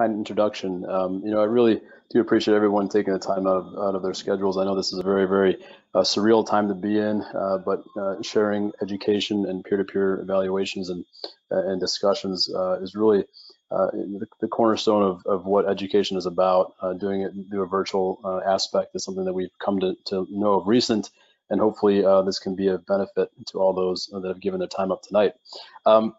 kind introduction. Um, you know, I really do appreciate everyone taking the time out of, out of their schedules. I know this is a very, very uh, surreal time to be in, uh, but uh, sharing education and peer-to-peer evaluations and, uh, and discussions uh, is really the, the, cornerstone of, of what education is about. doing it through a virtual aspect is something that we've come to, to know of recent, and hopefully this can be a benefit to all those that have given their time up tonight. Um,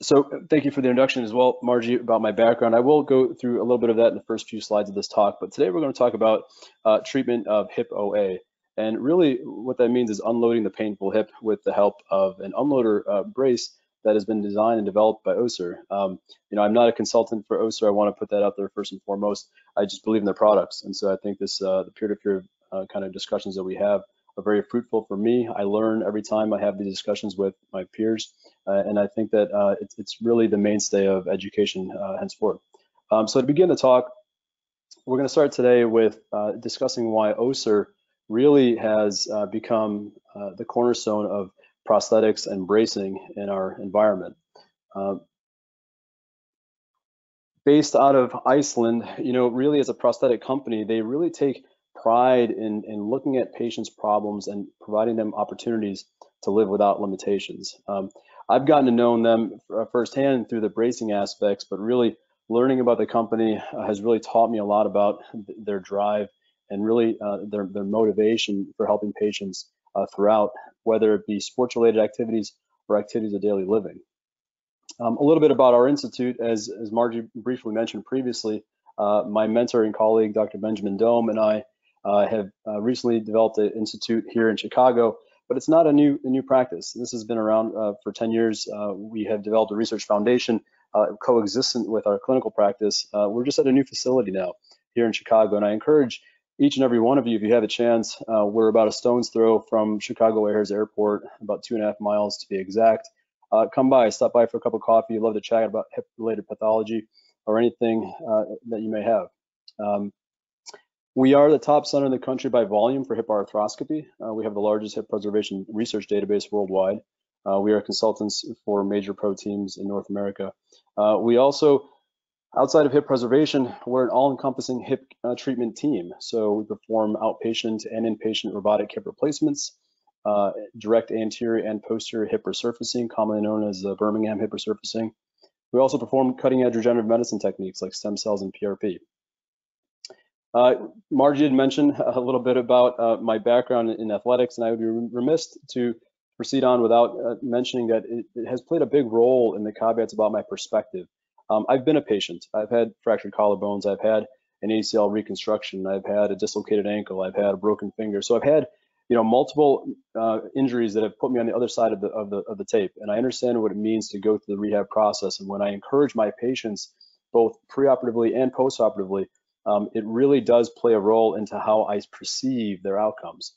so thank you for the introduction as well, Margie, about my background. I will go through a little bit of that in the first few slides of this talk, but today we're going to talk about uh, treatment of hip OA. And really what that means is unloading the painful hip with the help of an unloader uh, brace that has been designed and developed by Össur. Um, you know, I'm not a consultant for Össur. I want to put that out there first and foremost. I just believe in their products. And so I think this, uh, the peer-to-peer -peer, uh, kind of discussions that we have are very fruitful for me. I learn every time I have these discussions with my peers, uh, and I think that uh, it's, it's, really the mainstay of education uh, henceforth. Um, so to begin the talk, we're going to start today with uh, discussing why Össur really has uh, become uh, the cornerstone of prosthetics and bracing in our environment. based out of Iceland, you know, really as a prosthetic company, they really take pride in, in looking at patients' problems and providing them opportunities to live without limitations. Um, I've gotten to know them uh, firsthand through the bracing aspects, but really learning about the company uh, has really taught me a lot about th their drive and really uh, their, their motivation for helping patients uh, throughout, whether it be sports-related activities or activities of daily living. Um, a little bit about our institute, as, as Margie briefly mentioned previously, uh, my mentor and colleague, Dr. Benjamin Domb, and I uh, have uh, recently developed an institute here in Chicago, but it's not a new a new practice. This has been around uh, for 10 years. Uh, we have developed a research foundation uh, coexistent with our clinical practice. Uh, we're just at a new facility now here in Chicago, and I encourage each and every one of you, if you have a chance, we're about a stone's throw from Chicago O'Hare's Airport, about two and a half miles to be exact. come by, stop by for a cup of coffee. Love to chat about hip-related pathology or anything that you may have. Um, we are the top center in the country by volume for hip arthroscopy. Uh, we have the largest hip preservation research database worldwide. Uh, we are consultants for major pro teams in North America. Uh, we also, outside of hip preservation, we're an all-encompassing hip uh, treatment team. So we perform outpatient and inpatient robotic hip replacements, uh, direct anterior and posterior hip resurfacing, commonly known as the Birmingham hip resurfacing. We also perform cutting-edge regenerative medicine techniques like stem cells and PRP. Uh, Margie had mentioned a little bit about uh, my background in athletics, and I would be remiss to proceed on without uh, mentioning that it, it, has played a big role in the caveats about my perspective. Um, I've been a patient. I've had fractured collarbones. I've had an ACL reconstruction. I've had a dislocated ankle. I've had a broken finger. So I've had, you know, multiple uh, injuries that have put me on the other side of the of the of the tape, and I understand what it means to go through the rehab process. And when I encourage my patients, both preoperatively and postoperatively, um, it really does play a role into how I perceive their outcomes.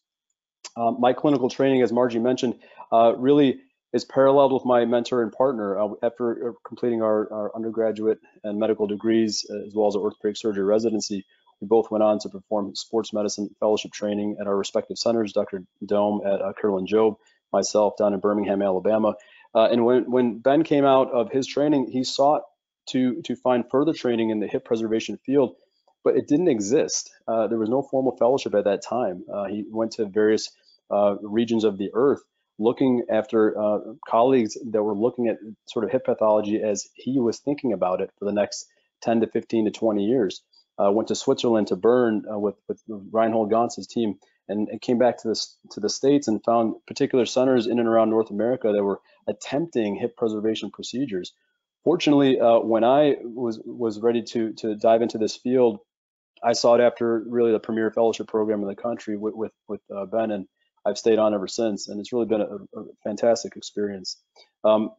Um, my clinical training, as Margie mentioned, uh, really is paralleled with my mentor and partner. Uh, after completing our, our, undergraduate and medical degrees, uh, as well as our orthopedic surgery residency, we both went on to perform sports medicine fellowship training at our respective centers, Dr. Domb at uh, Kerlan Jobe, myself down in Birmingham, Alabama. Uh, and when, when Ben came out of his training, he sought to, to find further training in the hip preservation field but it didn't exist. Uh, there was no formal fellowship at that time. Uh, he went to various uh, regions of the earth looking after uh, colleagues that were looking at sort of hip pathology as he was thinking about it for the next 10 to 15 to 20 years. Uh, went to Switzerland to Bern uh, with, with Reinhold Ganz's team and, came back to, this, to the States and found particular centers in and around North America that were attempting hip preservation procedures. Fortunately, when I was, was ready to, to dive into this field, I sought after really the premier fellowship program in the country with with, with uh, Ben, and I've stayed on ever since, and it's really been a, a fantastic experience. Um,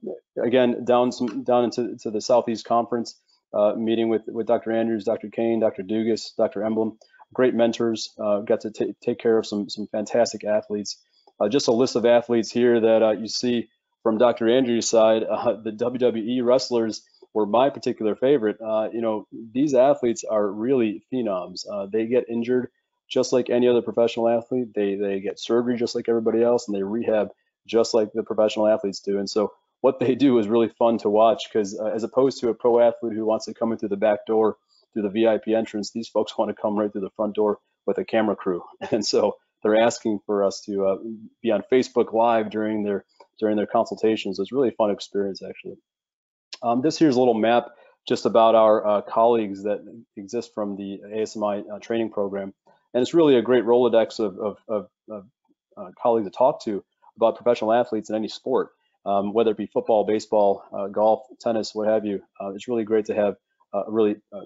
again, down some down into to the Southeast Conference, uh, meeting with with Dr. Andrews, Dr. Cain, Dr. Dugas, Dr. Emblom, great mentors. Uh, got to take care of some some fantastic athletes. Uh, just a list of athletes here that uh, you see from Dr. Andrews' side, uh, the WWE wrestlers were my particular favorite. Uh, you know, these athletes are really phenoms. Uh, they get injured just like any other professional athlete. They they get surgery just like everybody else, and they rehab just like the professional athletes do. And so what they do is really fun to watch because uh, as opposed to a pro athlete who wants to come in through the back door through the VIP entrance, these folks want to come right through the front door with a camera crew. And so they're asking for us to uh, be on Facebook Live during their during their consultations. It's really a fun experience, actually. Um, this here's a little map just about our uh, colleagues that exist from the ASMI uh, training program. And it's really a great Rolodex of, of, of, of uh, colleagues to talk to about professional athletes in any sport, um, whether it be football, baseball, uh, golf, tennis, what have you. Uh, it's really great to have a really uh,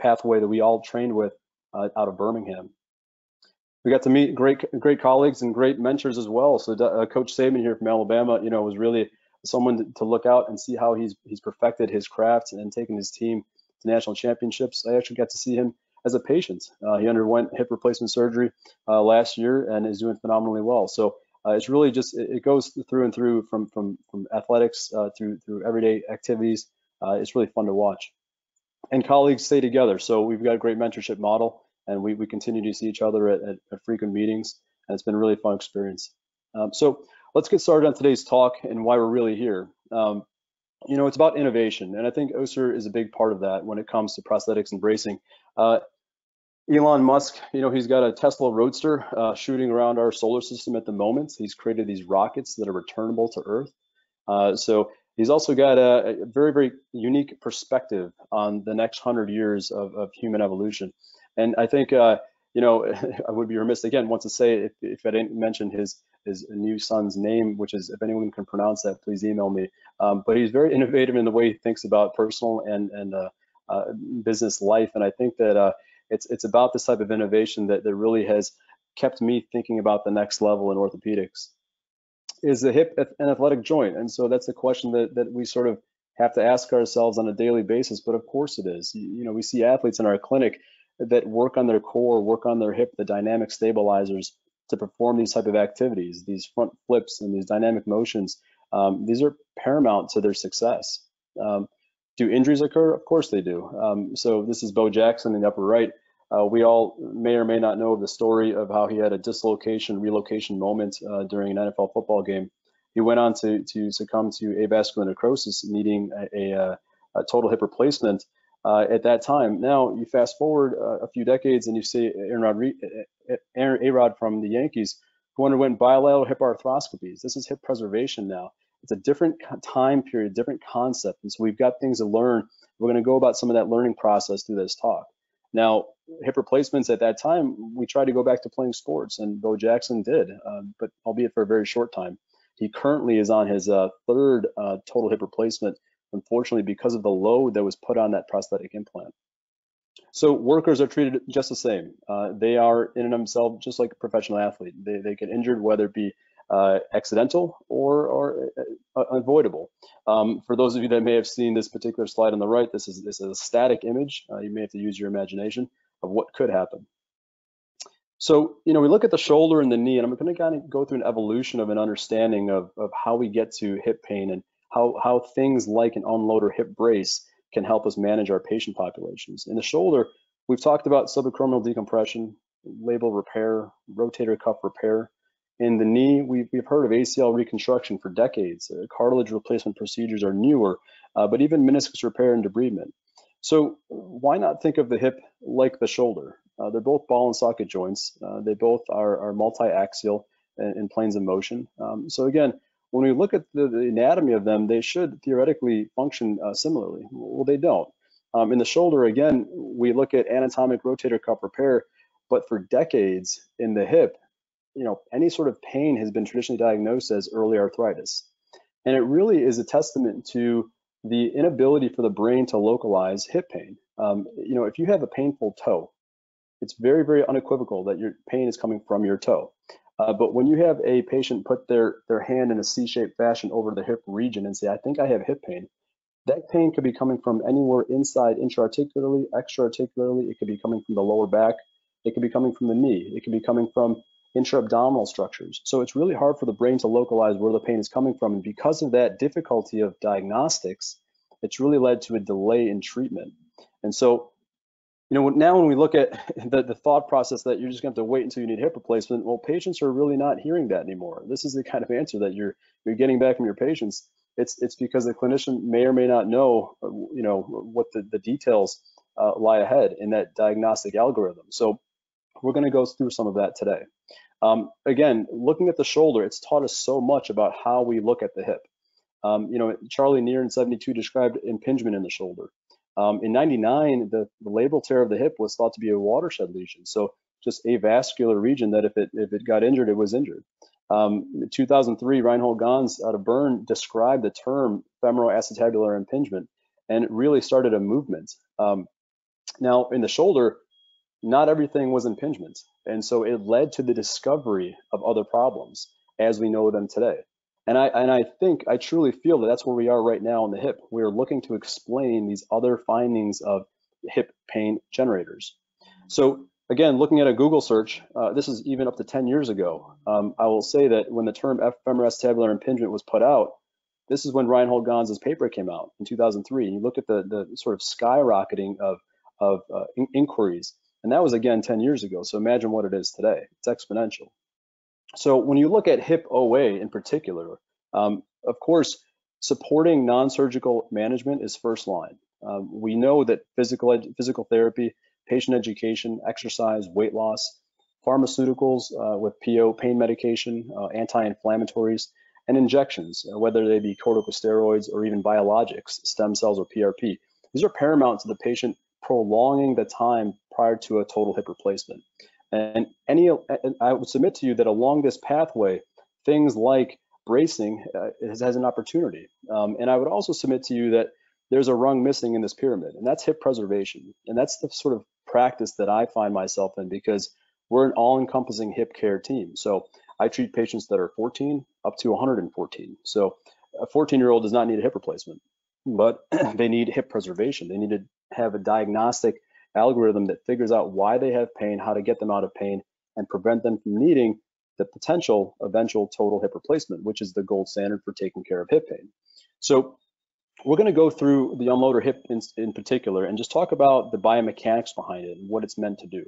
pathway that we all trained with out of Birmingham we got to meet great great colleagues and great mentors as well. So Coach Saban here from Alabama, you know, was really someone to look out and see how he's he's perfected his craft and taken his team to national championships. I actually got to see him as a patient. Uh, he underwent hip replacement surgery uh, last year and is doing phenomenally well. So uh, it's really just it, goes through and through from from from athletics uh, through through everyday activities. Uh, it's really fun to watch. And colleagues stay together. So we've got a great mentorship model and we, we continue to see each other at, at, at frequent meetings, and it's been a really fun experience. Um, so let's get started on today's talk and why we're really here. Um, you know, it's about innovation, and I think Össur is a big part of that when it comes to prosthetics and bracing. Uh, Elon Musk, you know, he's got a Tesla Roadster uh, shooting around our solar system at the moment. He's created these rockets that are returnable to Earth. Uh, so he's also got a, a, very, very unique perspective on the next hundred years of, of human evolution. And I think, uh, you know, I would be remiss again once to say if, if I didn't mention his his new son's name, which is if anyone can pronounce that, please email me. Um, but he's very innovative in the way he thinks about personal and and uh, uh, business life, and I think that uh, it's it's about this type of innovation that that really has kept me thinking about the next level in orthopedics. Is the hip an athletic joint? And so that's the question that that we sort of have to ask ourselves on a daily basis. But of course it is. You, you know, we see athletes in our clinic that work on their core, work on their hip, the dynamic stabilizers to perform these type of activities, these front flips and these dynamic motions. Um, these are paramount to their success. Um, do injuries occur? Of course they do. Um, so this is Bo Jackson in the upper right. Uh, we all may or may not know of the story of how he had a dislocation, relocation moment uh, during an NFL football game. He went on to, to succumb to avascular necrosis, needing a, a, a total hip replacement uh, at that time. Now you fast forward uh, a few decades and you see Aaron Rod, Aaron A-Rod from the Yankees who underwent bilateral hip arthroscopies. This is hip preservation now. It's a different time period, different concept. And so we've got things to learn. We're going to go about some of that learning process through this talk. Now, hip replacements at that time, we tried to go back to playing sports, and Bo Jackson did, uh, but albeit for a very short time. He currently is on his uh, third uh, total hip replacement unfortunately, because of the load that was put on that prosthetic implant. So workers are treated just the same. Uh, they are in and themselves just like a professional athlete. They, they get injured, whether it be uh, accidental or, or uh, uh, avoidable. Um, for those of you that may have seen this particular slide on the right, this is, this is a static image. Uh, you may have to use your imagination of what could happen. So, you know, we look at the shoulder and the knee, and I'm going to kind of go through an evolution of an understanding of, of how we get to hip pain and how, how things like an unloader hip brace can help us manage our patient populations. In the shoulder, we've talked about subacromial decompression, labral repair, rotator cuff repair. In the knee, we've, we've heard of ACL reconstruction for decades. Uh, cartilage replacement procedures are newer, uh, but even meniscus repair and debridement. So why not think of the hip like the shoulder? Uh, they're both ball and socket joints. Uh, they both are, are multi-axial in, in, planes of motion. Um, so again, when we look at the, the anatomy of them, they should theoretically function uh, similarly. Well, they don't. Um, in the shoulder, again, we look at anatomic rotator cuff repair, but for decades in the hip, you know, any sort of pain has been traditionally diagnosed as early arthritis. And it really is a testament to the inability for the brain to localize hip pain. Um, you know, if you have a painful toe, it's very, very unequivocal that your pain is coming from your toe. Uh, but when you have a patient put their, their hand in a C-shaped fashion over the hip region and say, I think I have hip pain, that pain could be coming from anywhere inside intra-articularly, extra-articularly. It could be coming from the lower back. It could be coming from the knee. It could be coming from intra-abdominal structures. So it's really hard for the brain to localize where the pain is coming from. And because of that difficulty of diagnostics, it's really led to a delay in treatment. And so you know, now when we look at the, the thought process that you're just going to have to wait until you need hip replacement, well, patients are really not hearing that anymore. This is the kind of answer that you're you're getting back from your patients. It's it's because the clinician may or may not know, uh, you know, what the, the details uh, lie ahead in that diagnostic algorithm. So we're going to go through some of that today. Um, again, looking at the shoulder, it's taught us so much about how we look at the hip. Um, you know, Charlie Neer in 72 described impingement in the shoulder. Um, in 99, the, the labral tear of the hip was thought to be a watershed lesion. So just a vascular region that if it if it got injured, it was injured. Um, in 2003, Reinhold Ganz out of Bern described the term femoral acetabular impingement, and really started a movement. Um, now, in the shoulder, not everything was impingement, and so it led to the discovery of other problems as we know them today. And I and I think I truly feel that that's where we are right now in the hip. We are looking to explain these other findings of hip pain generators. So again, looking at a Google search, uh, this is even up to 10 years ago. Um, I will say that when the term femoral tabular impingement was put out, this is when Reinhold Ganz's paper came out in 2003. And you look at the the sort of skyrocketing of of uh, in inquiries, and that was again 10 years ago. So imagine what it is today. It's exponential. So when you look at hip OA in particular, um, of course, supporting non-surgical management is first line. Um, we know that physical physical therapy, patient education, exercise, weight loss, pharmaceuticals uh, with PO, pain medication, uh, anti-inflammatories, and injections, uh, whether they be corticosteroids or even biologics, stem cells or PRP. These are paramount to the patient prolonging the time prior to a total hip replacement. And any, I would submit to you that along this pathway, things like bracing uh, has, has, an opportunity. Um, and I would also submit to you that there's a rung missing in this pyramid, and that's hip preservation. And that's the sort of practice that I find myself in because we're an all-encompassing hip care team. So I treat patients that are 14 up to 114. So a 14-year-old does not need a hip replacement, but they need hip preservation. They need to have a diagnostic algorithm that figures out why they have pain, how to get them out of pain, and prevent them from needing the potential eventual total hip replacement, which is the gold standard for taking care of hip pain. So we're going to go through the unloader hip in, in, particular and just talk about the biomechanics behind it and what it's meant to do.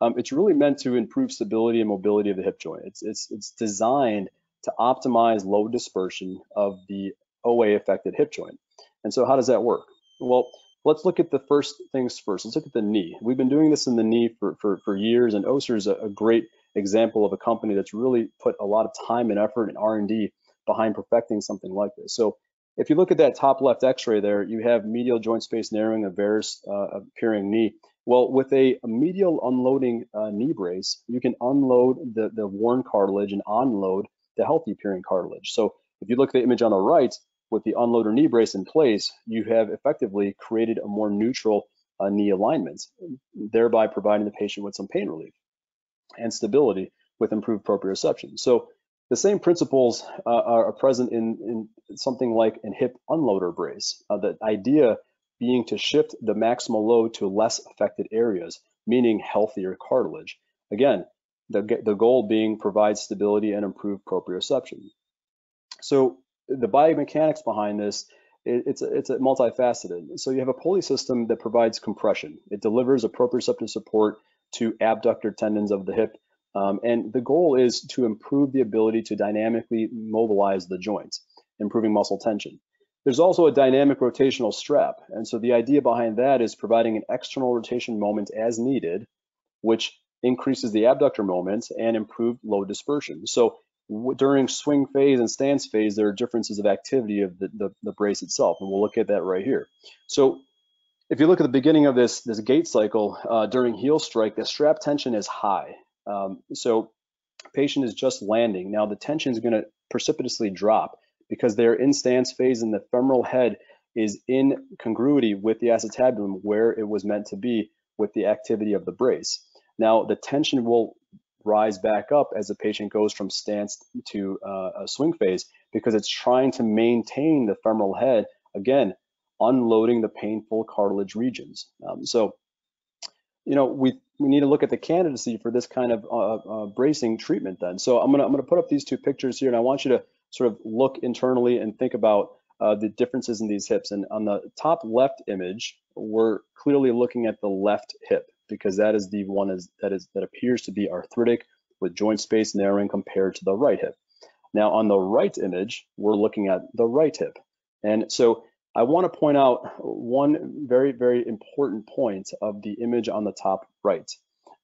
Um, it's really meant to improve stability and mobility of the hip joint. It's, it's, it's designed to optimize load dispersion of the OA affected hip joint. And so how does that work? Well, let's look at the first things first. Let's look at the knee. We've been doing this in the knee for, for, for years, and Össur is a, a, great example of a company that's really put a lot of time and effort and R&D behind perfecting something like this. So if you look at that top left x-ray there, you have medial joint space narrowing, of varus uh, appearing knee. Well, with a, a medial unloading uh, knee brace, you can unload the, the worn cartilage and unload the healthy appearing cartilage. So if you look at the image on the right, with the unloader knee brace in place, you have effectively created a more neutral uh, knee alignment, thereby providing the patient with some pain relief and stability with improved proprioception. So the same principles uh, are present in, in, something like an hip unloader brace. Uh, the idea being to shift the maximal load to less affected areas, meaning healthier cartilage. Again, the, the goal being provide stability and improve proprioception. So the biomechanics behind this, it, it's, a, it's multifaceted. So you have a pulley system that provides compression. It delivers proprioceptive support to abductor tendons of the hip. Um, and the goal is to improve the ability to dynamically mobilize the joints, improving muscle tension. There's also a dynamic rotational strap. And so the idea behind that is providing an external rotation moment as needed, which increases the abductor moments and improved load dispersion. So during swing phase and stance phase, there are differences of activity of the, the, the, brace itself, and we'll look at that right here. So if you look at the beginning of this, this gait cycle, uh, during heel strike, the strap tension is high. Um, so patient is just landing. Now the tension is gonna precipitously drop because they're in stance phase and the femoral head is in congruity with the acetabulum where it was meant to be with the activity of the brace. Now the tension will rise back up as the patient goes from stance to uh, a swing phase because it's trying to maintain the femoral head, again, unloading the painful cartilage regions. Um, so, you know, we, we need to look at the candidacy for this kind of uh, uh, bracing treatment then. So I'm gonna, I'm gonna put up these two pictures here and I want you to sort of look internally and think about uh, the differences in these hips. And on the top left image, we're clearly looking at the left hip because that is the one is, that is that appears to be arthritic with joint space narrowing compared to the right hip. Now on the right image, we're looking at the right hip. And so I want to point out one very, very important point of the image on the top right.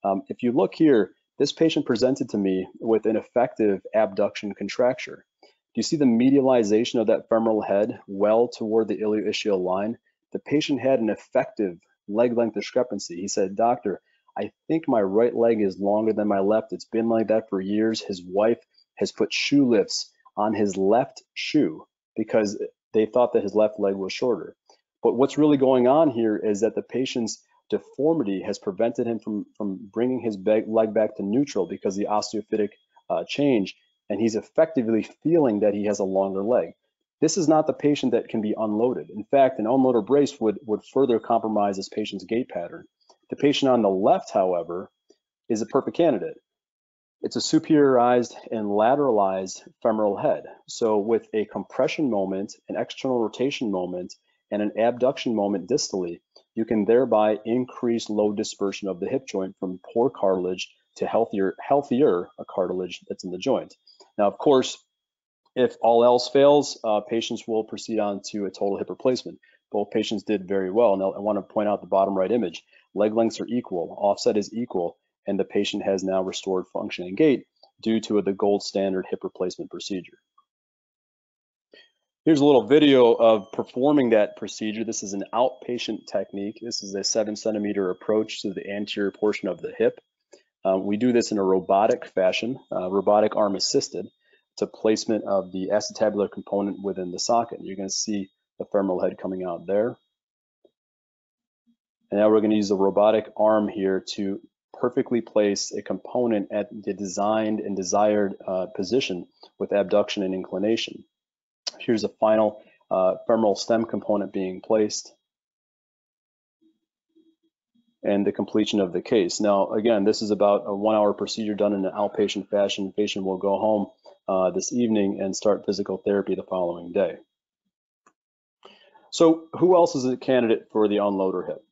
Um, if you look here, this patient presented to me with an effective abduction contracture. Do you see the medialization of that femoral head well toward the ilioischial line? The patient had an effective leg length discrepancy. He said, doctor, I think my right leg is longer than my left. It's been like that for years. His wife has put shoe lifts on his left shoe because they thought that his left leg was shorter. But what's really going on here is that the patient's deformity has prevented him from, from bringing his leg back to neutral because the osteophytic uh, change, and he's effectively feeling that he has a longer leg. This is not the patient that can be unloaded. In fact, an unloader brace would, would further compromise this patient's gait pattern. The patient on the left, however, is a perfect candidate. It's a superiorized and lateralized femoral head. So with a compression moment, an external rotation moment, and an abduction moment distally, you can thereby increase load dispersion of the hip joint from poor cartilage to healthier, healthier cartilage that's in the joint. Now, of course, if all else fails, uh, patients will proceed on to a total hip replacement. Both patients did very well. Now, I want to point out the bottom right image. Leg lengths are equal, offset is equal, and the patient has now restored function and gait due to the gold standard hip replacement procedure. Here's a little video of performing that procedure. This is an outpatient technique. This is a seven centimeter approach to the anterior portion of the hip. Um, we do this in a robotic fashion, uh, robotic arm assisted to placement of the acetabular component within the socket. You're going to see the femoral head coming out there. And now we're going to use the robotic arm here to perfectly place a component at the designed and desired uh, position with abduction and inclination. Here's a final uh, femoral stem component being placed and the completion of the case. Now, again, this is about a one hour procedure done in an outpatient fashion. The patient will go home uh, this evening and start physical therapy the following day. So who else is a candidate for the unloader hip?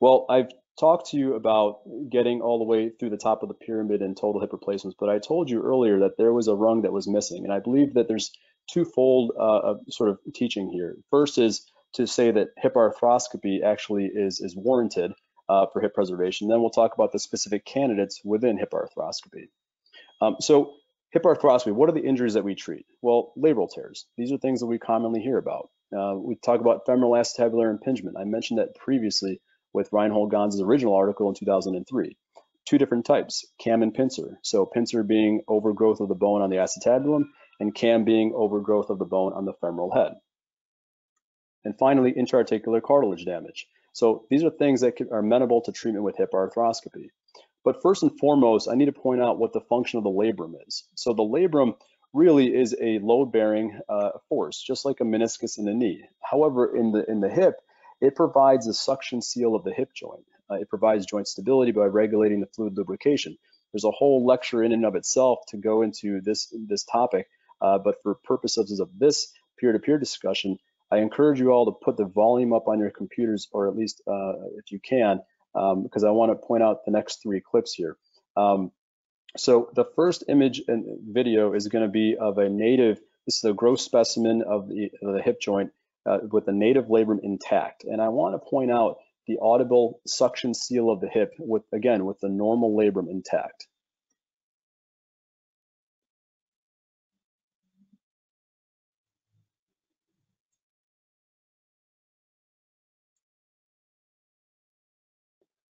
Well, I've talked to you about getting all the way through the top of the pyramid in total hip replacements, but I told you earlier that there was a rung that was missing, and I believe that there's twofold uh, sort of teaching here. First is to say that hip arthroscopy actually is, is warranted uh, for hip preservation. Then we'll talk about the specific candidates within hip arthroscopy. Um, so Hip arthroscopy, what are the injuries that we treat? Well, labral tears. These are things that we commonly hear about. Uh, we talk about femoral acetabular impingement. I mentioned that previously with Reinhold Ganz's original article in 2003. Two different types, cam and pincer. So pincer being overgrowth of the bone on the acetabulum and cam being overgrowth of the bone on the femoral head. And finally, intra-articular cartilage damage. So these are things that are amenable to treatment with hip arthroscopy. But first and foremost, I need to point out what the function of the labrum is. So the labrum really is a load-bearing uh, force, just like a meniscus in the knee. However, in the in the hip, it provides a suction seal of the hip joint. Uh, it provides joint stability by regulating the fluid lubrication. There's a whole lecture in and of itself to go into this this topic, uh, but for purposes of this peer-to-peer -peer discussion, I encourage you all to put the volume up on your computers, or at least uh, if you can, because um, I want to point out the next three clips here. Um, so the first image and video is going to be of a native, this is a gross specimen of the, of the hip joint uh, with the native labrum intact. And I want to point out the audible suction seal of the hip with, again, with the normal labrum intact.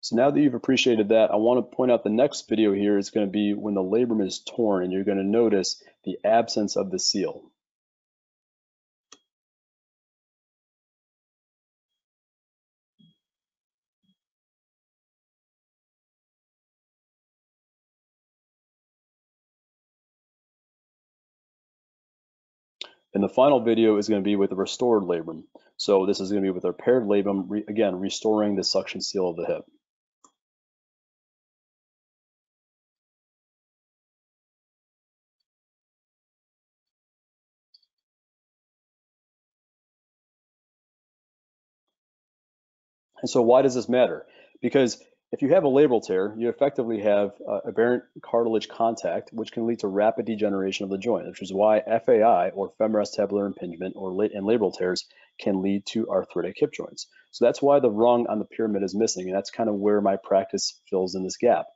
So now that you've appreciated that, I want to point out the next video here is going to be when the labrum is torn and you're going to notice the absence of the seal. And the final video is going to be with the restored labrum. So this is going to be with a repaired labrum, re again, restoring the suction seal of the hip. And so why does this matter? Because if you have a labral tear, you effectively have uh, aberrant cartilage contact, which can lead to rapid degeneration of the joint, which is why FAI or femoroacetabular impingement or and labral tears can lead to arthritic hip joints. So that's why the rung on the pyramid is missing, and that's kind of where my practice fills in this gap.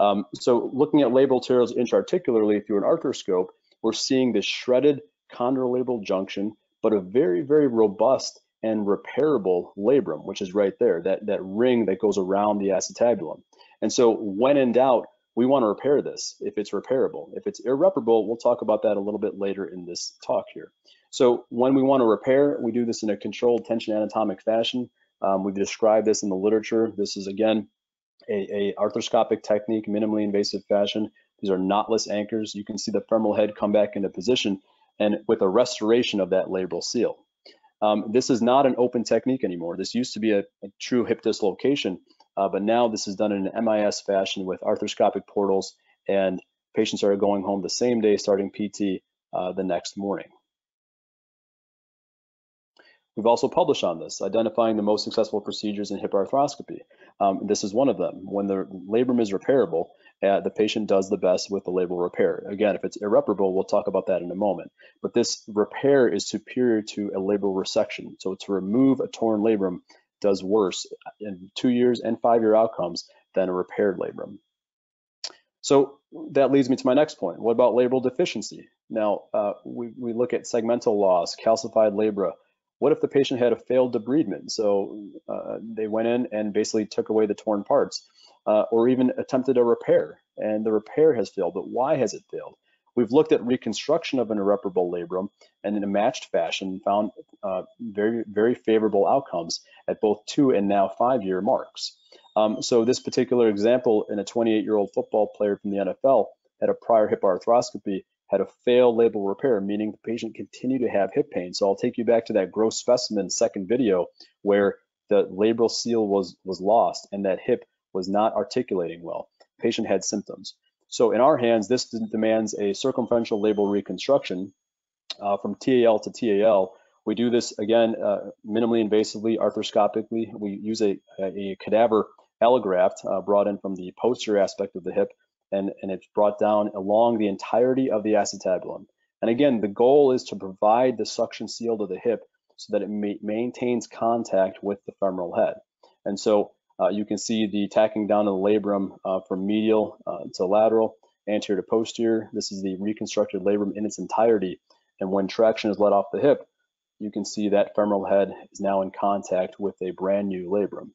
Um, so looking at labral tears intraarticularly through an arthroscope, we're seeing this shredded chondrolabral junction, but a very, very robust and repairable labrum, which is right there, that, that ring that goes around the acetabulum. And so when in doubt, we want to repair this if it's repairable. If it's irreparable, we'll talk about that a little bit later in this talk here. So when we want to repair, we do this in a controlled tension anatomic fashion. Um, we've described this in the literature. This is again a, a, arthroscopic technique, minimally invasive fashion. These are knotless anchors. You can see the femoral head come back into position and with a restoration of that labral seal. Um, this is not an open technique anymore. This used to be a, a true hip dislocation, uh, but now this is done in an MIS fashion with arthroscopic portals and patients are going home the same day starting PT uh, the next morning. We've also published on this, identifying the most successful procedures in hip arthroscopy. Um, this is one of them. When the labrum is repairable, uh, the patient does the best with the labral repair. Again, if it's irreparable, we'll talk about that in a moment. But this repair is superior to a labral resection. So to remove a torn labrum does worse in two years and five year outcomes than a repaired labrum. So that leads me to my next point. What about labral deficiency? Now, uh, we, we look at segmental loss, calcified labra, what if the patient had a failed debridement? So uh, they went in and basically took away the torn parts uh, or even attempted a repair and the repair has failed, but why has it failed? We've looked at reconstruction of an irreparable labrum and in a matched fashion found uh, very, very favorable outcomes at both two and now five year marks. Um, so this particular example in a 28 year old football player from the NFL had a prior hip arthroscopy had a failed labral repair, meaning the patient continued to have hip pain. So I'll take you back to that gross specimen second video where the labral seal was, was lost and that hip was not articulating well. patient had symptoms. So in our hands, this demands a circumferential labral reconstruction uh, from TAL to TAL. We do this again uh, minimally invasively, arthroscopically. We use a, a cadaver allograft uh, brought in from the posterior aspect of the hip and, and it's brought down along the entirety of the acetabulum. And again, the goal is to provide the suction seal to the hip so that it ma maintains contact with the femoral head. And so you can see the tacking down of the labrum uh, from medial uh, to lateral, anterior to posterior. This is the reconstructed labrum in its entirety. And when traction is let off the hip, you can see that femoral head is now in contact with a brand new labrum.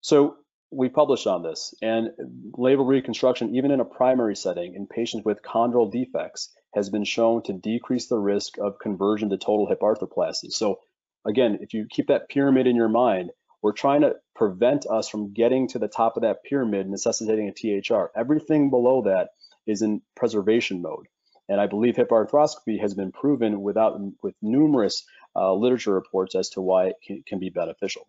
So we published on this and labral reconstruction, even in a primary setting in patients with chondral defects has been shown to decrease the risk of conversion to total hip arthroplasty. So again, if you keep that pyramid in your mind, we're trying to prevent us from getting to the top of that pyramid necessitating a THR. Everything below that is in preservation mode. And I believe hip arthroscopy has been proven without with numerous uh, literature reports as to why it can, can be beneficial.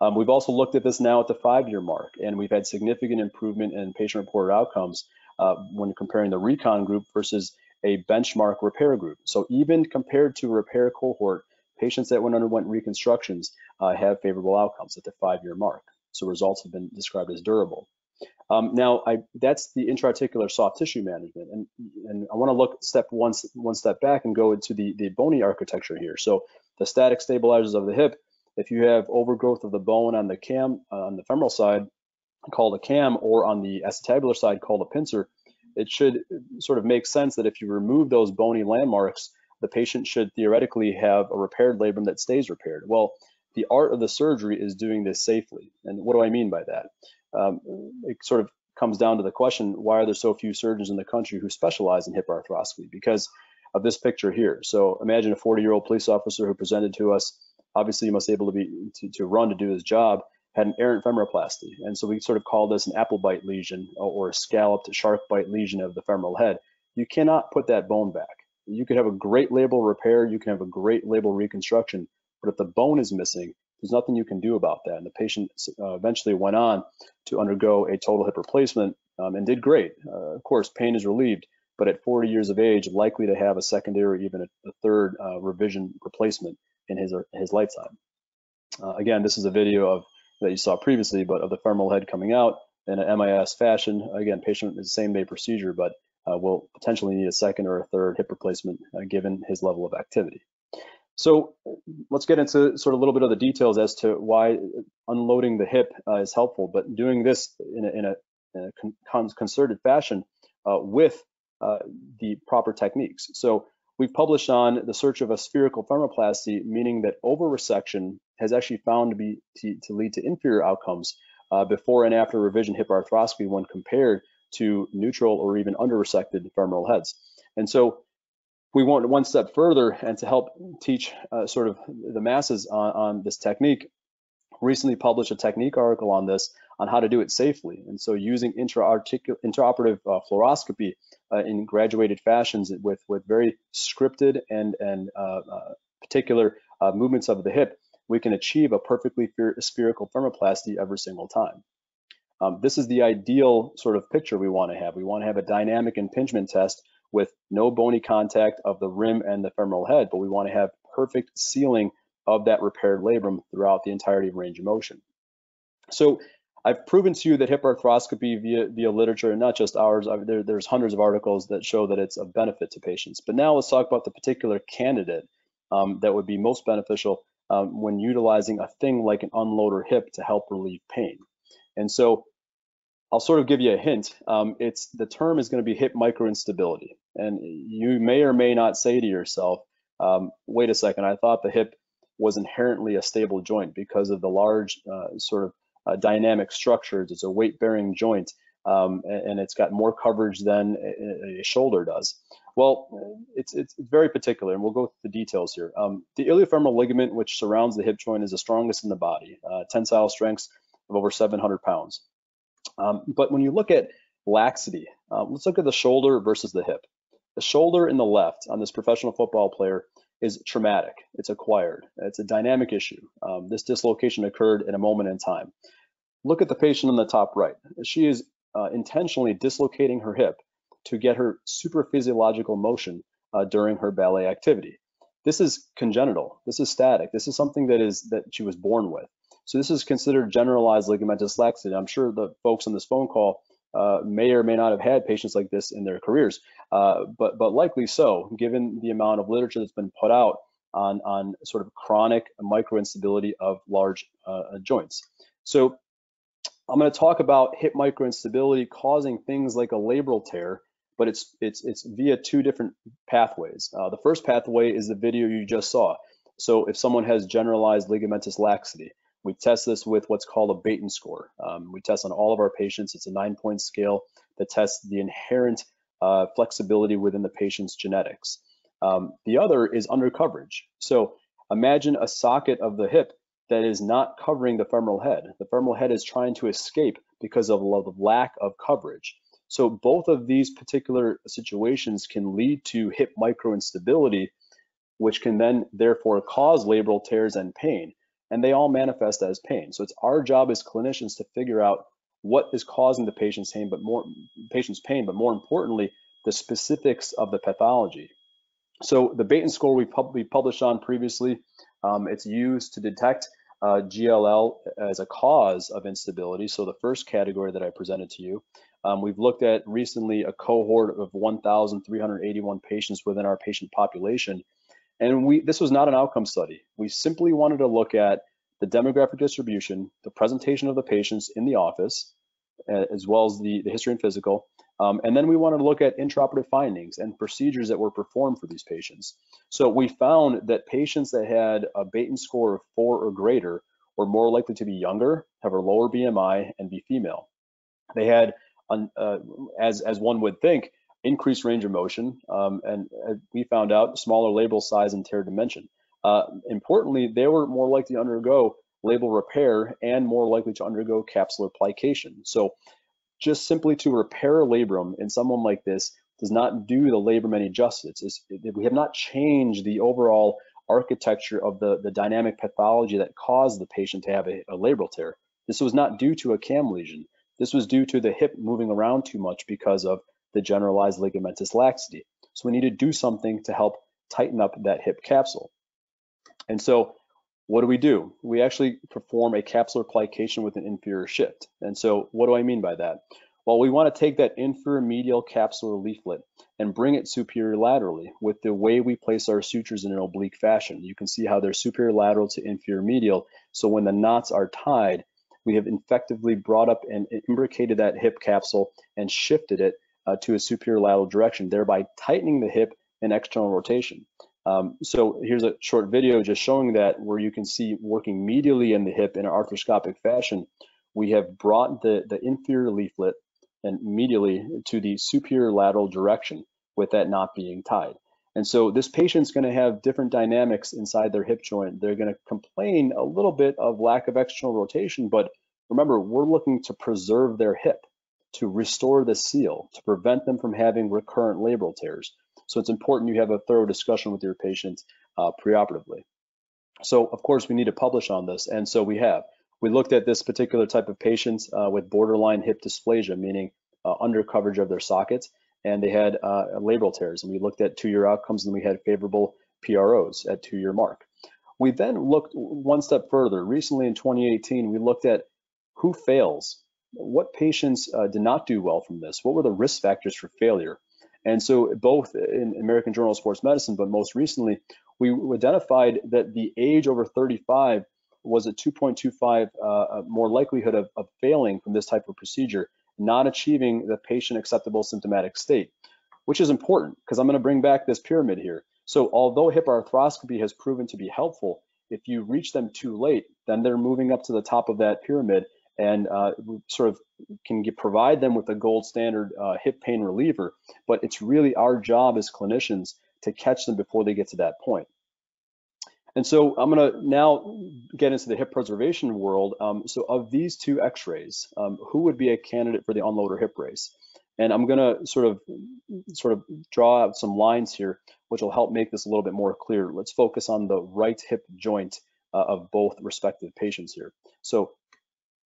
Um, we've also looked at this now at the five-year mark, and we've had significant improvement in patient-reported outcomes uh, when comparing the recon group versus a benchmark repair group. So even compared to repair cohort, patients that went underwent reconstructions uh, have favorable outcomes at the five-year mark. So results have been described as durable. Um, now, I, that's the intraarticular soft tissue management, and, and I want to look step one, one step back and go into the, the bony architecture here. So the static stabilizers of the hip if you have overgrowth of the bone on the cam, uh, on the femoral side, called a cam, or on the acetabular side called a pincer, it should sort of make sense that if you remove those bony landmarks, the patient should theoretically have a repaired labrum that stays repaired. Well, the art of the surgery is doing this safely. And what do I mean by that? Um, it sort of comes down to the question, why are there so few surgeons in the country who specialize in hip arthroscopy? Because of this picture here. So imagine a 40 year old police officer who presented to us obviously he must be able to be to, to run to do his job had an errant femoroplasty and so we sort of call this an apple bite lesion or, a scalloped shark bite lesion of the femoral head you cannot put that bone back you could have a great labral repair you can have a great labral reconstruction but if the bone is missing there's nothing you can do about that and the patient uh, eventually went on to undergo a total hip replacement um, and did great uh, of course pain is relieved but at 40 years of age likely to have a secondary or even a, a third uh, revision replacement in his his lifetime. Uh, again, this is a video of that you saw previously, but of the femoral head coming out in an MIS fashion. Again, patient is the same day procedure, but uh, will potentially need a second or a third hip replacement uh, given his level of activity. So let's get into sort of a little bit of the details as to why unloading the hip uh, is helpful, but doing this in a, in a, in a con concerted fashion uh, with uh, the proper techniques. So we've published on the search of a spherical femoplasty, meaning that over resection has actually found to be to, to lead to inferior outcomes uh, before and after revision hip arthroscopy when compared to neutral or even under resected femoral heads. And so we went one step further and to help teach uh, sort of the masses on, on, this technique, recently published a technique article on this on how to do it safely. And so using intraoperative uh, fluoroscopy uh, in graduated fashions with, with very scripted and, and uh, uh, particular uh, movements of the hip, we can achieve a perfectly spherical femoplasty every single time. Um, this is the ideal sort of picture we want to have. We want to have a dynamic impingement test with no bony contact of the rim and the femoral head, but we want to have perfect sealing of that repaired labrum throughout the entirety of range of motion. So I've proven to you that hip arthroscopy via, via literature, and not just ours, there, there's hundreds of articles that show that it's a benefit to patients. But now let's talk about the particular candidate um, that would be most beneficial um, when utilizing a thing like an unloader hip to help relieve pain. And so I'll sort of give you a hint. Um, it's the term is going to be hip microinstability, and you may or may not say to yourself, um, "Wait a second, I thought the hip was inherently a stable joint because of the large uh, sort of uh, dynamic structures. It's a weight-bearing joint, um, and it's got more coverage than a, a, shoulder does." Well, it's, it's very particular, and we'll go through the details here. Um, the iliofemoral ligament, which surrounds the hip joint, is the strongest in the body, uh, tensile strengths of over 700 pounds. Um, but when you look at laxity, uh, let's look at the shoulder versus the hip. The shoulder in the left on this professional football player is traumatic. It's acquired. It's a dynamic issue. Um, this dislocation occurred in a moment in time. Look at the patient on the top right. She is uh, intentionally dislocating her hip to get her super physiological motion uh, during her ballet activity. This is congenital. This is static. This is something that is that she was born with. So this is considered generalized ligamentous laxity. I'm sure the folks on this phone call uh, may or may not have had patients like this in their careers, uh, but but likely so, given the amount of literature that's been put out on on sort of chronic microinstability of large uh, joints. So I'm going to talk about hip microinstability causing things like a labral tear, but it's it's it's via two different pathways. Uh, the first pathway is the video you just saw. So if someone has generalized ligamentous laxity, we test this with what's called a Beighton score. Um, we test on all of our patients. It's a nine point scale that tests the inherent uh, flexibility within the patient's genetics. Um, the other is under coverage. So imagine a socket of the hip that is not covering the femoral head. The femoral head is trying to escape because of the lack of coverage. So both of these particular situations can lead to hip microinstability, which can then therefore cause labral tears and pain and they all manifest as pain. So it's our job as clinicians to figure out what is causing the patient's pain, but more patient's pain, but more importantly, the specifics of the pathology. So the Beighton score we, pub we published on previously, um, it's used to detect uh, GLL as a cause of instability. So the first category that I presented to you, um, we've looked at recently a cohort of 1,381 patients within our patient population and we this was not an outcome study. We simply wanted to look at the demographic distribution, the presentation of the patients in the office, as well as the, the history and physical. Um, and then we wanted to look at intraoperative findings and procedures that were performed for these patients. So we found that patients that had a Beighton score of four or greater were more likely to be younger, have a lower BMI, and be female. They had, uh, as, as one would think, increased range of motion, um, and uh, we found out smaller labral size and tear dimension. Uh, importantly, they were more likely to undergo labral repair and more likely to undergo capsular plication. So just simply to repair a labrum in someone like this does not do the labrum any justice. It's, it, we have not changed the overall architecture of the, the dynamic pathology that caused the patient to have a, a labral tear. This was not due to a cam lesion. This was due to the hip moving around too much because of the generalized ligamentous laxity. So we need to do something to help tighten up that hip capsule. And so what do we do? We actually perform a capsular plication with an inferior shift. And so what do I mean by that? Well, we want to take that inferior medial capsular leaflet and bring it superior laterally with the way we place our sutures in an oblique fashion. You can see how they're superior lateral to inferior medial. So when the knots are tied, we have effectively brought up and imbricated that hip capsule and shifted it uh, to a superior lateral direction, thereby tightening the hip and external rotation. Um, so here's a short video just showing that where you can see working medially in the hip in an arthroscopic fashion, we have brought the, the inferior leaflet and medially to the superior lateral direction with that not being tied. And so this patient's going to have different dynamics inside their hip joint. They're going to complain a little bit of lack of external rotation, but remember, we're looking to preserve their hip, to restore the seal, to prevent them from having recurrent labral tears. So it's important you have a thorough discussion with your patient uh, preoperatively. So of course we need to publish on this, and so we have. We looked at this particular type of patients uh, with borderline hip dysplasia, meaning uh, under coverage of their sockets, and they had uh, labral tears. And we looked at two-year outcomes, and we had favorable PROs at two-year mark. We then looked one step further. Recently in 2018, we looked at who fails. What patients uh, did not do well from this? What were the risk factors for failure? And so both in American Journal of Sports Medicine, but most recently, we identified that the age over 35 was a 2.25 uh, uh, more likelihood of, of failing from this type of procedure, not achieving the patient acceptable symptomatic state, which is important because I'm going to bring back this pyramid here. So although hip arthroscopy has proven to be helpful, if you reach them too late, then they're moving up to the top of that pyramid and uh, sort of can get, provide them with a gold standard uh, hip pain reliever. But it's really our job as clinicians to catch them before they get to that point. And so I'm going to now get into the hip preservation world. Um, so of these two x-rays, um, who would be a candidate for the unloader hip brace? And I'm going to sort of sort of draw out some lines here, which will help make this a little bit more clear. Let's focus on the right hip joint uh, of both respective patients here. So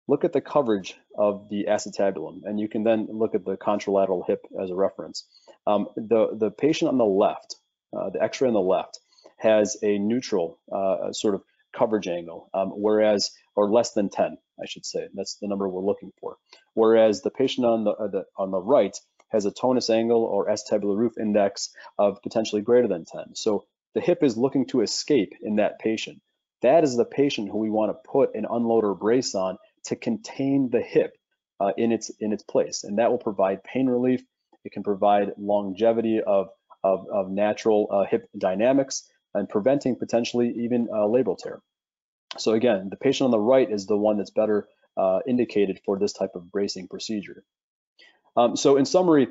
look at the coverage of the acetabulum, and you can then look at the contralateral hip as a reference. Um, the, the patient on the left, uh, the x-ray on the left, has a neutral uh, sort of coverage angle, um, whereas, or less than 10, I should say. That's the number we're looking for. Whereas the patient on the, uh, the on the right has a Tönnis angle or acetabular roof index of potentially greater than 10. So the hip is looking to escape in that patient. That is the patient who we want to put an unloader brace on to contain the hip uh, in its in its place, and that will provide pain relief. It can provide longevity of of, of natural uh, hip dynamics and preventing potentially even a labral tear. So again, the patient on the right is the one that's better uh, indicated for this type of bracing procedure. Um, so in summary,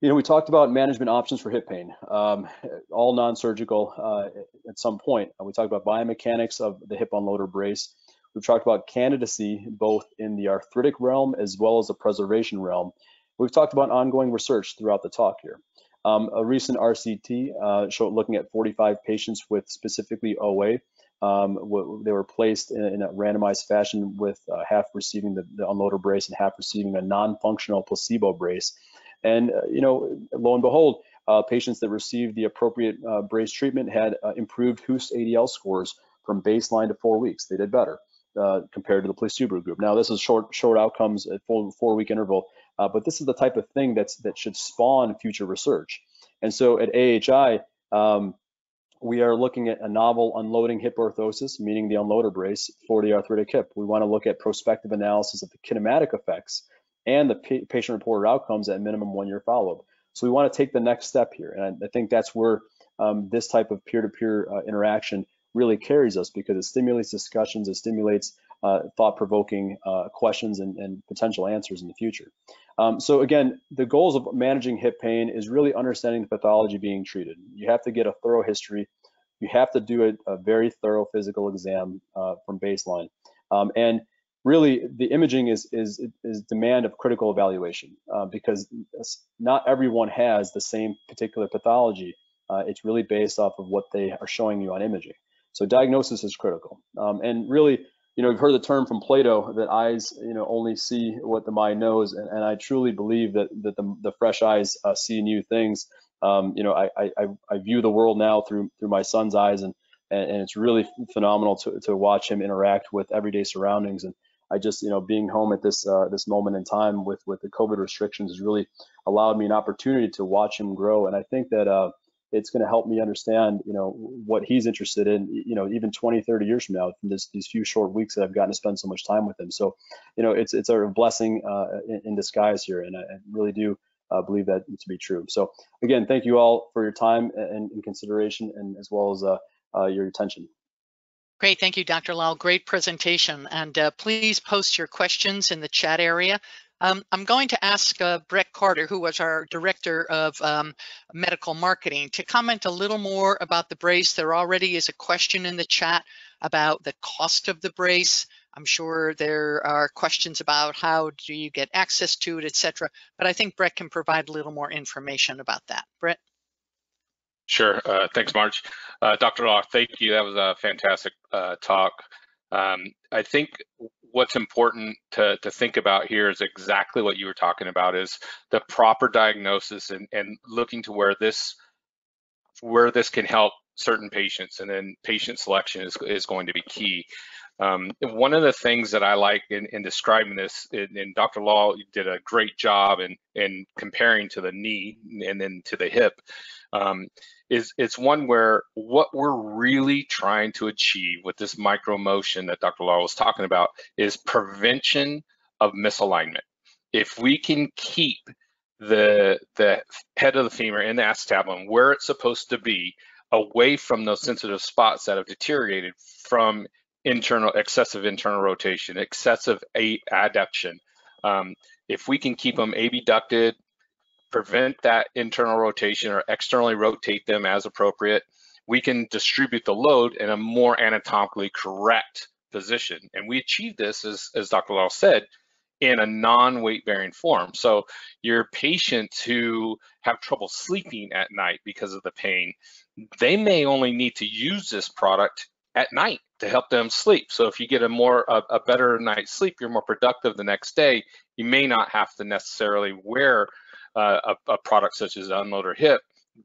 you know, we talked about management options for hip pain, um, all non-surgical uh, at some point. We talked about biomechanics of the hip unloader brace. We've talked about candidacy both in the arthritic realm as well as the preservation realm. We've talked about ongoing research throughout the talk here. Um, a recent RCT uh, showed looking at 45 patients with specifically OA. Um, they were placed in, in, a randomized fashion with uh, half receiving the, the, unloader brace and half receiving a non-functional placebo brace. And, uh, you know, lo and behold, uh, patients that received the appropriate uh, brace treatment had uh, improved HOOS ADL scores from baseline to four weeks. They did better. Uh, compared to the placebo group. Now, this is short short outcomes at full four week interval, uh, but this is the type of thing that's that should spawn future research. And so at AHI, um, we are looking at a novel unloading hip orthosis, meaning the unloader brace for the arthritic hip. We want to look at prospective analysis of the kinematic effects and the patient reported outcomes at minimum one year follow-up. So we want to take the next step here. And I, think that's where um, this type of -peer, uh, interaction really carries us because it stimulates discussions, it stimulates uh, thought-provoking uh, questions and, and, potential answers in the future. Um, so again, the goals of managing hip pain is really understanding the pathology being treated. You have to get a thorough history. You have to do a, a very thorough physical exam uh, from baseline. Um, and really the imaging is, is, is demand of critical evaluation uh, because not everyone has the same particular pathology. Uh, it's really based off of what they are showing you on imaging. So diagnosis is critical. Um, and really, you know, you've heard the term from Plato that eyes, you know, only see what the mind knows. And, and I truly believe that, that the, the fresh eyes uh, see new things. Um, you know, I, I, I view the world now through through my son's eyes, and and, and it's really phenomenal to, to watch him interact with everyday surroundings. And I just, you know, being home at this uh, this moment in time with with the COVID restrictions has really allowed me an opportunity to watch him grow. And I think that uh, it's going to help me understand, you know, what he's interested in, you know, even 20, 30 years from now, this, these few short weeks that I've gotten to spend so much time with him. So, you know, it's it's a blessing uh, in, in, disguise here, and I, I really do uh, believe that to be true. So, again, thank you all for your time and, and consideration, and as well as uh, uh your attention. Great, thank you, Dr. Lall. Great presentation. And uh, please post your questions in the chat area. Um, I'm going to ask uh, Brett Carter, who was our Director of um, Medical Marketing, to comment a little more about the brace. There already is a question in the chat about the cost of the brace. I'm sure there are questions about how do you get access to it, etc. But I think Brett can provide a little more information about that. Brett? Sure. Uh, thanks, March. Uh, Dr. Lall, thank you. That was a fantastic uh, talk. Um, I think what's important to, to think about here is exactly what you were talking about is the proper diagnosis and, and looking to where this where this can help certain patients and then patient selection is, is going to be key. Um, one of the things that I like in, in describing this, and, Dr. Lall did a great job in, in comparing to the knee and then to the hip, um, is it's one where what we're really trying to achieve with this micro motion that Dr. Lall was talking about is prevention of misalignment. If we can keep the the head of the femur in the acetabulum where it's supposed to be, away from those sensitive spots that have deteriorated from internal excessive internal rotation, excessive adduction. Um, if we can keep them abducted, prevent that internal rotation or externally rotate them as appropriate, we can distribute the load in a more anatomically correct position. And we achieve this, as, as Dr. Lall said, in a non-weight bearing form. So your patients who have trouble sleeping at night because of the pain, they may only need to use this product at night to help them sleep. So if you get a more a, a, better night's sleep, you're more productive the next day. You may not have to necessarily wear uh, a, a, product such as unloader hip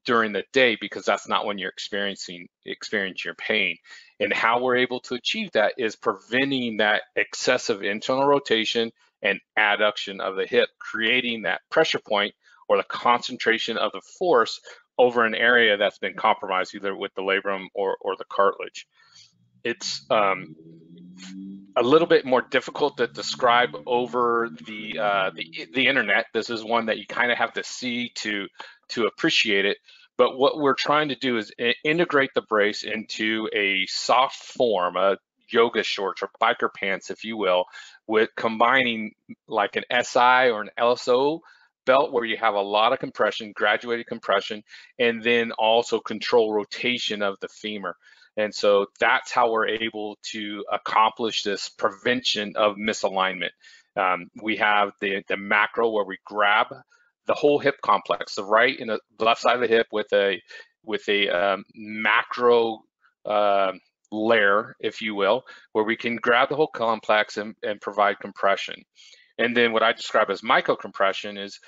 during the day because that's not when you're experiencing experiencing your pain. And how we're able to achieve that is preventing that excessive internal rotation and adduction of the hip, creating that pressure point or the concentration of the force over an area that's been compromised either with the labrum or, or the cartilage it's um, a little bit more difficult to describe over the, uh, the, the internet. This is one that you kind of have to see to to appreciate it. But what we're trying to do is integrate the brace into a soft form, a yoga shorts or biker pants, if you will, with combining like an SI or an LSO belt where you have a lot of compression, graduated compression, and then also control rotation of the femur. And so that's how we're able to accomplish this prevention of misalignment. Um, we have the, the macro where we grab the whole hip complex, the right and the left side of the hip with a with a um, macro uh, layer, if you will, where we can grab the whole complex and, and provide compression. And then what I describe as micro compression is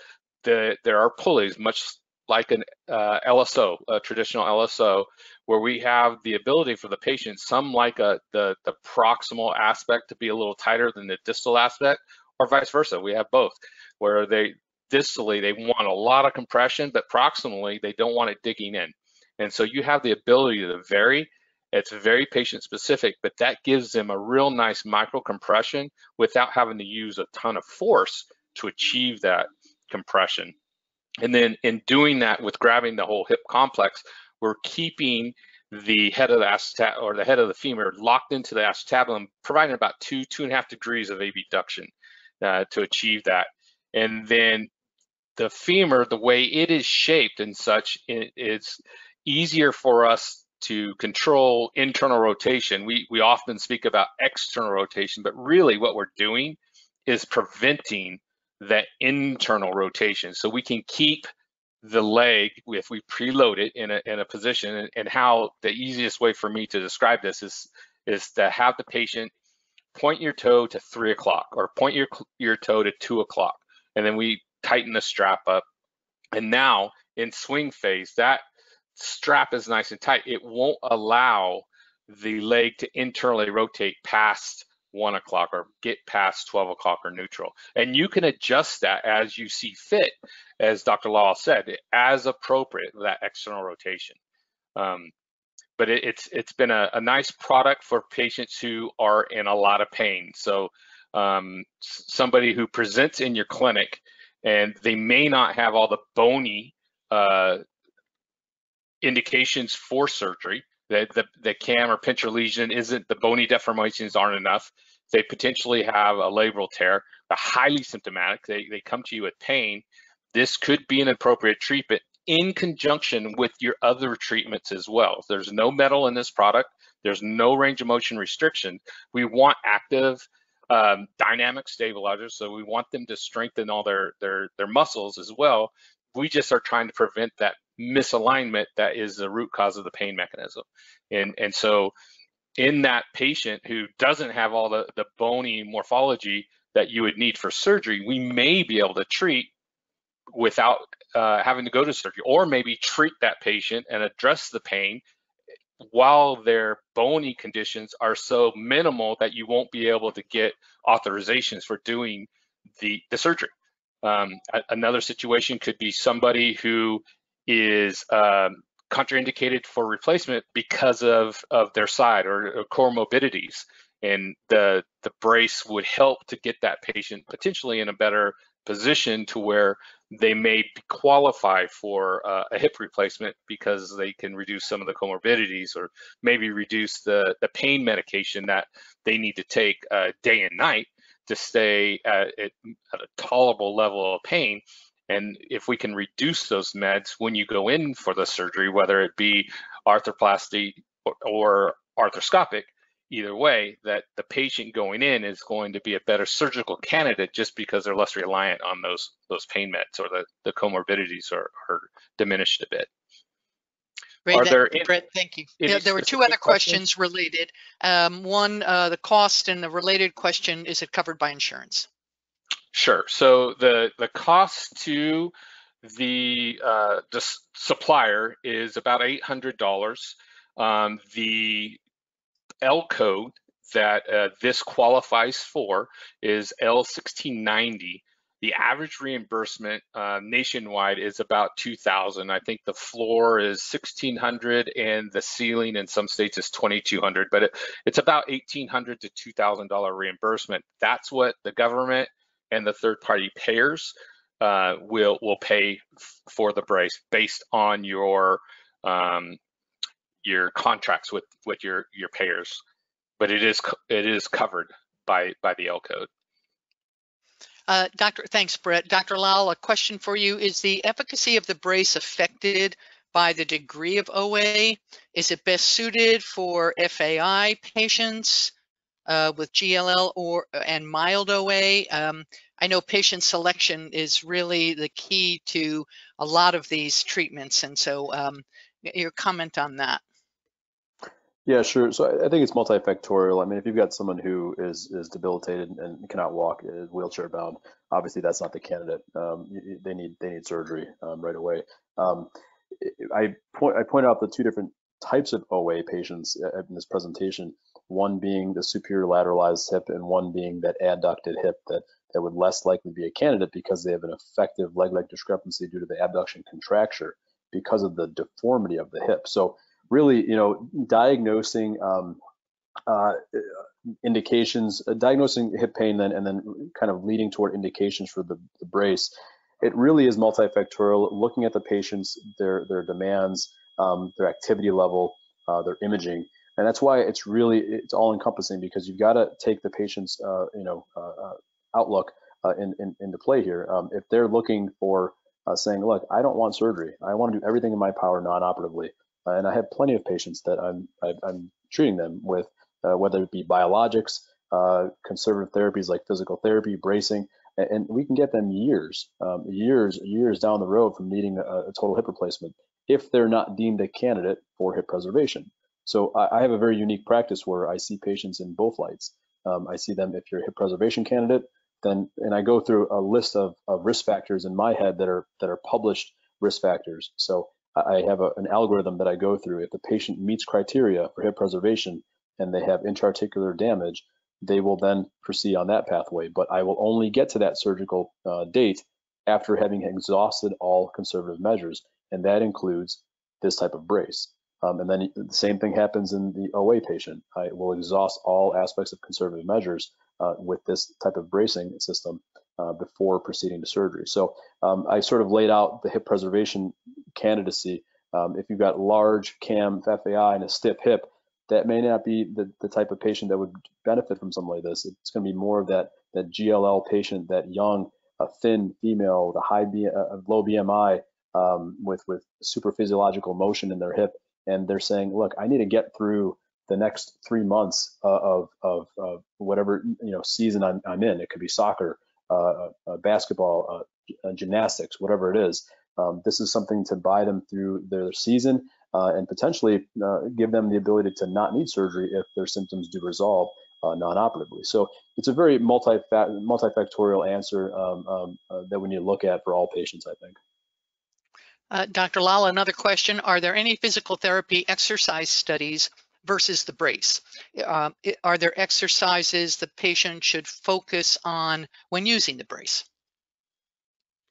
the, there are pulleys, much like an uh, LSO, a traditional LSO, where we have the ability for the patient, some like a, the, the proximal aspect to be a little tighter than the distal aspect, or vice versa. We have both, where they distally, they want a lot of compression, but proximally, they don't want it digging in. And so you have the ability to vary. It's very patient specific, but that gives them a real nice micro compression without having to use a ton of force to achieve that compression. And then in doing that with grabbing the whole hip complex, we're keeping the head of the acetabulum or the head of the femur locked into the acetabulum, providing about two, two and a half degrees of abduction uh, to achieve that. And then the femur, the way it is shaped and such, it, it's easier for us to control internal rotation. We, we often speak about external rotation, but really what we're doing is preventing that internal rotation. So we can keep the leg if we preload it in a, in a position. And, and how the easiest way for me to describe this is is to have the patient point your toe to three o'clock or point your your toe to two o'clock. And then we tighten the strap up. And now in swing phase that strap is nice and tight. It won't allow the leg to internally rotate past one o'clock or get past 12 o'clock or neutral. And you can adjust that as you see fit, as Dr. Lall said, as appropriate, that external rotation. Um, but it, it's it's been a, a, nice product for patients who are in a lot of pain. So um, somebody who presents in your clinic and they may not have all the bony uh, indications for surgery, the, the, the cam or pincer lesion isn't, the bony deformations aren't enough. They potentially have a labral tear, a highly symptomatic, they, they come to you with pain. This could be an appropriate treatment in conjunction with your other treatments as well. There's no metal in this product. There's no range of motion restriction. We want active um, dynamic stabilizers, so we want them to strengthen all their, their, their muscles as well. We just are trying to prevent that misalignment that is the root cause of the pain mechanism. And, and so in that patient who doesn't have all the, the bony morphology that you would need for surgery, we may be able to treat without uh, having to go to surgery, or maybe treat that patient and address the pain while their bony conditions are so minimal that you won't be able to get authorizations for doing the, the surgery. Um, another situation could be somebody who is um, contraindicated for replacement because of, of their side or, or comorbidities. And the, the brace would help to get that patient potentially in a better position to where they may qualify for uh, a hip replacement because they can reduce some of the comorbidities or maybe reduce the, the pain medication that they need to take uh, day and night to stay at, at, a tolerable level of pain. And if we can reduce those meds when you go in for the surgery, whether it be arthroplasty or, or arthroscopic, either way, that the patient going in is going to be a better surgical candidate just because they're less reliant on those those pain meds or the, the comorbidities are, are diminished a bit. Great, are there any, Brett, thank you. Yeah, there were two other questions, questions related. Um, one, uh, the cost, and the related question, is it covered by insurance? Sure. So the the cost to the uh, the supplier is about eight hundred dollars. Um, the L code that uh, this qualifies for is L1690. The average reimbursement uh, nationwide is about 2,000. I think the floor is 1,600 and the ceiling in some states is 2,200, but it, it's about 1,800 to $2,000 reimbursement. That's what the government and the third-party payers uh, will will pay for the brace based on your um, your contracts with with your your payers, but it is it is covered by by the L code. Uh, Doctor, thanks, Brett. Dr. Lall, a question for you: Is the efficacy of the brace affected by the degree of OA? Is it best suited for FAI patients uh, with GLL or and mild OA? Um, I know patient selection is really the key to a lot of these treatments, and so um, your comment on that. Yeah, sure. So I, think it's multifactorial. I mean, if you've got someone who is is debilitated and cannot walk, is wheelchair bound, obviously that's not the candidate. Um, they need they need surgery um, right away. Um, I point I point out the two different types of OA patients uh, in this presentation. One being the superior lateralized hip, and one being that adducted hip that that would less likely be a candidate because they have an effective leg-leg discrepancy due to the abduction contracture because of the deformity of the hip. So really, you know, diagnosing um, uh, indications, uh, diagnosing hip pain, then and then kind of leading toward indications for the, the brace. It really is multifactorial. Looking at the patients, their their demands, um, their activity level, uh, their imaging, and that's why it's really it's all encompassing because you've got to take the patient's uh, you know uh, uh, outlook in, in, into play here. Um, if they're looking for saying, look, I don't want surgery. I want to do everything in my power non-operatively uh, and I have plenty of patients that I'm, I, am treating them with, uh, whether it be biologics, uh, conservative therapies like physical therapy, bracing, and, and we can get them years, um, years, years down the road from needing a, a, total hip replacement if they're not deemed a candidate for hip preservation. So I, I have a very unique practice where I see patients in both lights. Um, I see them if you're a hip preservation candidate, then and I go through a list of, of risk factors in my head that are that are published risk factors. So I have a, an algorithm that I go through. If the patient meets criteria for hip preservation and they have intra-articular damage, they will then proceed on that pathway. But I will only get to that surgical uh, date after having exhausted all conservative measures, and that includes this type of brace. Um, and then the same thing happens in the OA patient. I will exhaust all aspects of conservative measures uh, with this type of bracing system uh, before proceeding to surgery. So um, I sort of laid out the hip preservation candidacy. Um, if you've got large cam FAI and a stiff hip, that may not be the, the type of patient that would benefit from something like this. It's going to be more of that that GLL patient, that young, uh, thin female, the high B, uh, low BMI um, with with super physiological motion in their hip and they're saying, look, I need to get through the next three months uh, of, of, of, whatever you know season I'm, I'm in. It could be soccer, uh, uh, uh basketball, uh, uh, gymnastics, whatever it is. Um, this is something to buy them through their season and potentially give them the ability to not need surgery if their symptoms do resolve non-operatively. So it's a very multi multifactorial answer um, um, that we need to look at for all patients, I think. Uh, Dr. Lall, another question. Are there any physical therapy exercise studies versus the brace? Uh, are there exercises the patient should focus on when using the brace?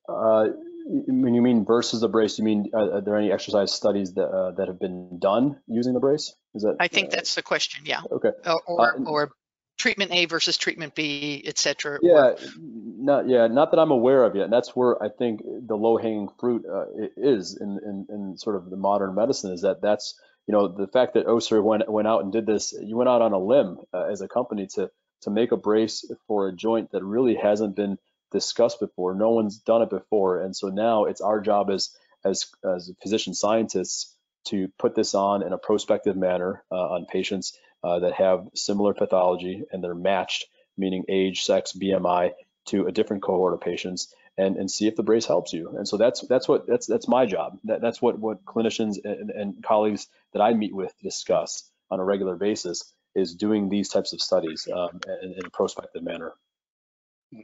Uh, when you mean versus the brace, you mean uh, are there any exercise studies that uh, that have been done using the brace? Is that? I think that's the question. Yeah. Okay. Or or, or treatment A versus treatment B, et cetera? Yeah, not yeah, not that I'm aware of yet. And that's where I think the low-hanging fruit uh, is in, in, in sort of the modern medicine is that that's you know the fact that Össur went went out and did this. You went out on a limb uh, as a company to to make a brace for a joint that really hasn't been discussed before. No one's done it before, and so now it's our job as as as physician scientists to put this on in a prospective manner uh, on patients uh, that have similar pathology and they're matched, meaning age, sex, BMI, to a different cohort of patients, and, and see if the brace helps you. And so that's that's what that's that's my job. That, that's what what clinicians and, and colleagues that I meet with discuss on a regular basis is doing these types of studies um, in, in a prospective manner.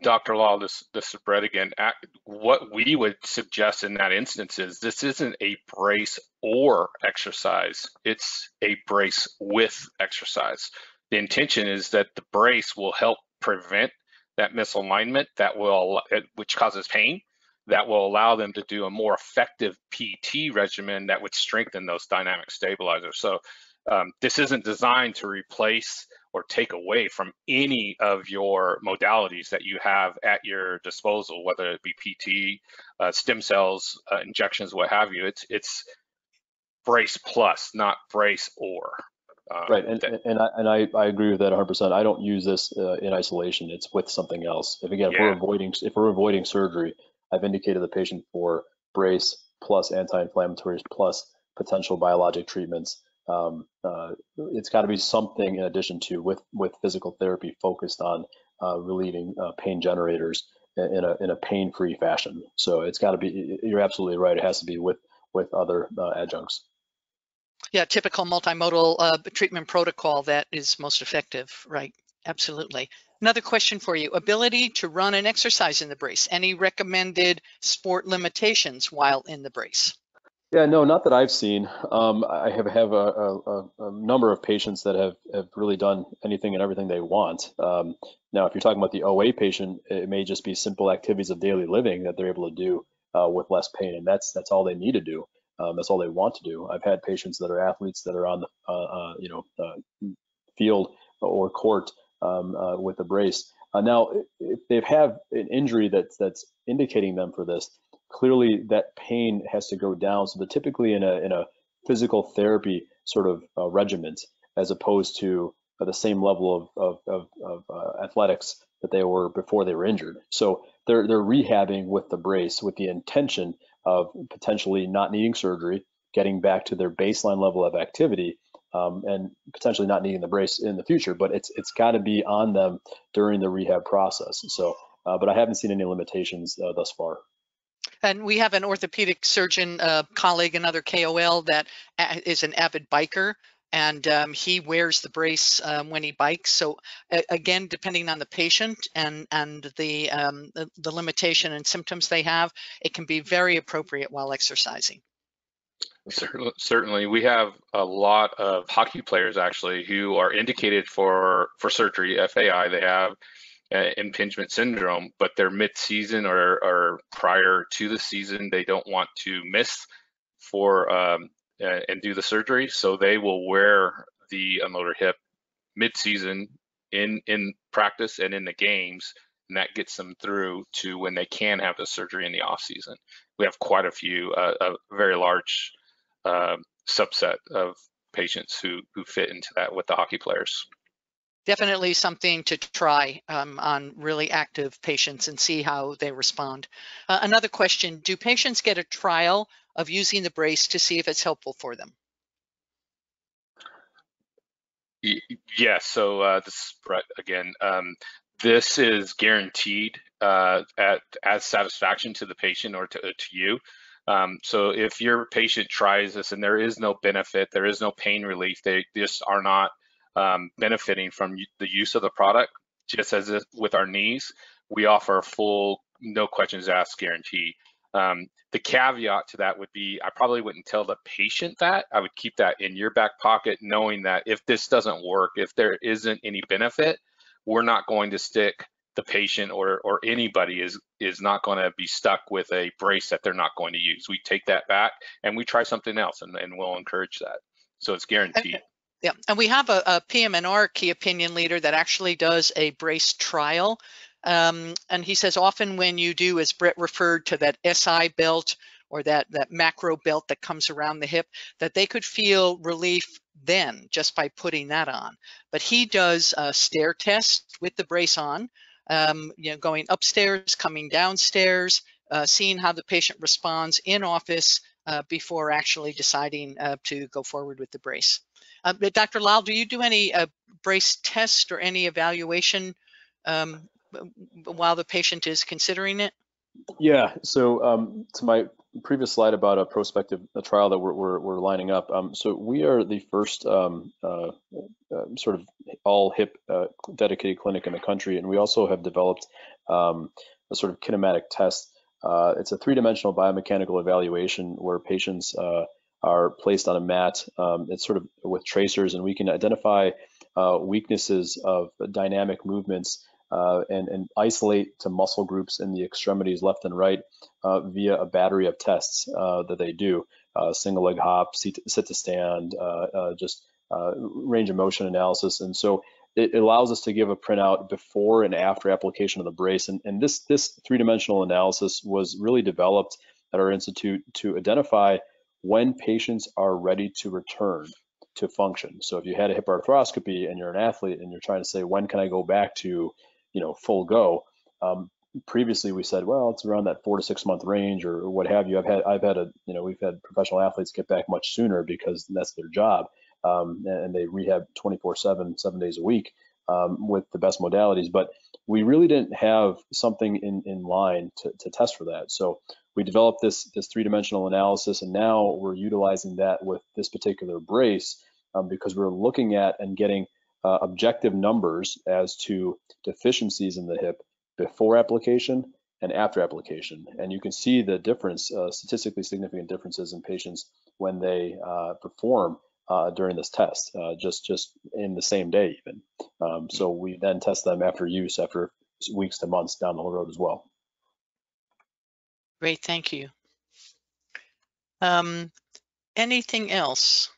Dr. Lall, this, this is Brett again. What we would suggest in that instance is this isn't a brace or exercise, it's a brace with exercise. The intention is that the brace will help prevent that misalignment that will, which causes pain, that will allow them to do a more effective PT regimen that would strengthen those dynamic stabilizers. So um, this isn't designed to replace or take away from any of your modalities that you have at your disposal, whether it be PT, uh, stem cells, uh, injections, what have you. It's it's brace plus, not brace or. Um, right, and, and, I, and I, I agree with that 100%. I don't use this uh, in isolation. It's with something else. If again, yeah. if we're avoiding if we're avoiding surgery, I've indicated the patient for brace plus anti-inflammatories plus potential biologic treatments um, uh, it's got to be something in addition to with with physical therapy focused on uh, relieving uh, pain generators in a in a pain-free fashion. So it's got to be. You're absolutely right. It has to be with with other uh, adjuncts. Yeah, typical multimodal uh, treatment protocol that is most effective. Right. Absolutely. Another question for you: ability to run and exercise in the brace. Any recommended sport limitations while in the brace? Yeah, no, not that I've seen. Um, I have have a, a, a, number of patients that have, have really done anything and everything they want. Um, now, if you're talking about the OA patient, it may just be simple activities of daily living that they're able to do uh, with less pain, and that's that's all they need to do. Um, that's all they want to do. I've had patients that are athletes that are on the uh, uh, you know uh, field or court um, uh, with a brace. Uh, now, if they have an injury that's that's indicating them for this, clearly that pain has to go down. So they're typically in a in a physical therapy sort of uh, regiment as opposed to uh, the same level of of, of, of uh, athletics that they were before they were injured. So they're they're rehabbing with the brace with the intention of potentially not needing surgery, getting back to their baseline level of activity. Um, and potentially not needing the brace in the future, but it's it's got to be on them during the rehab process. So, uh, but I haven't seen any limitations uh, thus far. And we have an orthopedic surgeon uh, colleague, another KOL that is an avid biker, and um, he wears the brace um, when he bikes. So again, depending on the patient and and the, um, the, the limitation and symptoms they have, it can be very appropriate while exercising. Certainly, certainly, we have a lot of hockey players actually who are indicated for for surgery, FAI. They have uh, impingement syndrome, but they're mid-season or, or prior to the season, they don't want to miss for um, uh, and do the surgery, so they will wear the unloader hip mid-season in in practice and in the games, and that gets them through to when they can have the surgery in the off season. We have quite a few, uh, a very large uh, subset of patients who who fit into that with the hockey players. Definitely something to try um, on really active patients and see how they respond. Uh, another question, do patients get a trial of using the brace to see if it's helpful for them? Yes, so uh, this again. Um, this is guaranteed uh, at as satisfaction to the patient or to, to you. Um, so if your patient tries this and there is no benefit, there is no pain relief, they just are not um, benefiting from the use of the product, just as with our knees, we offer a full no questions asked guarantee. Um, the caveat to that would be I probably wouldn't tell the patient that. I would keep that in your back pocket, knowing that if this doesn't work, if there isn't any benefit, we're not going to stick the patient or or anybody is is not going to be stuck with a brace that they're not going to use. We take that back and we try something else and, and we'll encourage that. So it's guaranteed. Okay. Yeah, and we have a, a PM&R key opinion leader that actually does a brace trial. Um, and he says often when you do, as Brett referred to that SI belt or that, that macro belt that comes around the hip, that they could feel relief then just by putting that on. But he does a stair test with the brace on, um, you know, going upstairs, coming downstairs, uh, seeing how the patient responds in office uh, before actually deciding uh, to go forward with the brace. Uh, Dr. Lall, do you do any uh, brace test or any evaluation um, while the patient is considering it? Yeah, so um, to my previous slide about a prospective a trial that we're, we're, we're lining up. Um, so we are the first um, uh, uh, sort of all hip uh, dedicated clinic in the country, and we also have developed um, a sort of kinematic test. Uh, it's a three-dimensional biomechanical evaluation where patients are placed on a mat. Um, it's sort of with tracers, and we can identify uh, weaknesses of dynamic movements uh, and, and, isolate to muscle groups in the extremities left and right uh, via a battery of tests uh, that they do. Uh, single leg hop, sit, to stand, uh, just range of motion analysis. And so it allows us to give a printout before and after application of the brace. And, and this, this three-dimensional analysis was really developed at our institute to identify when patients are ready to return to function. So if you had a hip arthroscopy and you're an athlete and you're trying to say, when can I go back to you know, full go. Um, previously we said, well, it's around that four to six month range or what have you. I've had, I've had a, you know, we've had professional athletes get back much sooner because that's their job. Um, and they rehab 24 seven, seven days a week um, with the best modalities. But we really didn't have something in, in line to, to test for that. So we developed this, this three-dimensional analysis, and now we're utilizing that with this particular brace um, because we're looking at and getting uh, objective numbers as to deficiencies in the hip before application and after application. And you can see the difference, uh, statistically significant differences in patients when they uh, perform uh, during this test, uh, just just in the same day even. Um, so we then test them after use, after weeks to months down the road as well. Great, thank you. Um, anything else?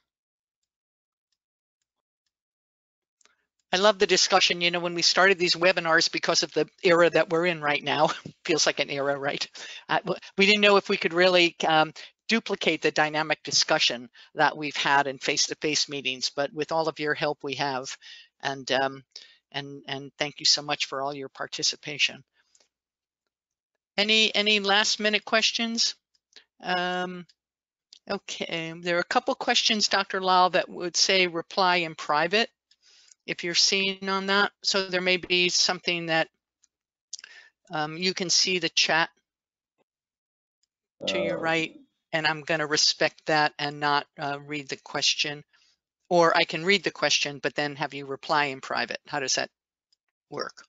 I love the discussion. You know, when we started these webinars, because of the era that we're in right now, feels like an era, right? Uh, we didn't know if we could really um, duplicate the dynamic discussion that we've had in face-to-face -face meetings, but with all of your help, we have. And um, and and thank you so much for all your participation. Any any last minute questions? Um, okay, there are a couple questions, Dr. Lall, that would say reply in private if you're seeing on that. So there may be something that um, you can see the chat to uh, your right, and I'm going to respect that and not uh, read the question. Or I can read the question, but then have you reply in private. How does that work?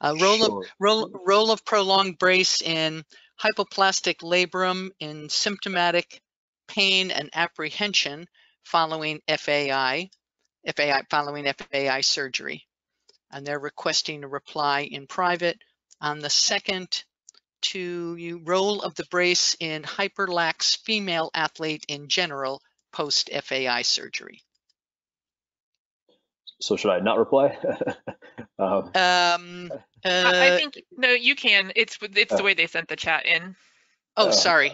Uh, role, sure. of, role, role of prolonged brace in hypoplastic labrum in symptomatic pain and apprehension following FAI, FAI following FAI surgery. And they're requesting a reply in private on the second to you role of the brace in hyperlax female athlete in general post FAI surgery. So should I not reply? um, um uh, I, I, think no, you can. It's it's uh, the way they sent the chat in. Oh, uh, sorry.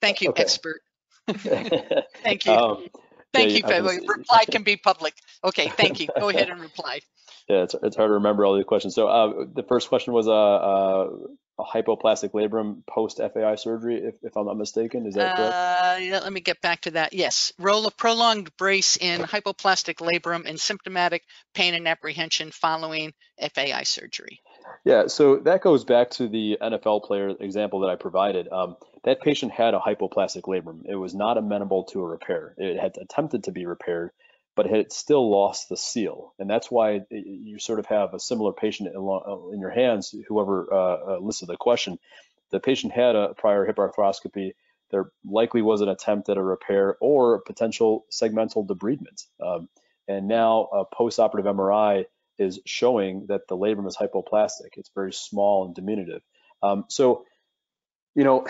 Thank you, okay. expert. thank you. Um, thank yeah, you. Was, reply can be public. Okay, thank you. Go ahead and reply. Yeah, it's, it's hard to remember all these questions. So uh, the first question was uh, uh, a hypoplastic labrum post FAI surgery, if, if I'm not mistaken. Is that correct? Uh, yeah, let me get back to that. Yes, role of prolonged brace in hypoplastic labrum and symptomatic pain and apprehension following FAI surgery. Yeah, so that goes back to the NFL player example that I provided. Um, that patient had a hypoplastic labrum. It was not amenable to a repair. It had attempted to be repaired, but had still lost the seal. And that's why you sort of have a similar patient in your hands, whoever uh, uh, listed the question. The patient had a prior hip arthroscopy. There likely was an attempt at a repair or potential segmental debridement. Um, and now a postoperative MRI is showing that the labrum is hypoplastic. It's very small and diminutive. Um, so, you know,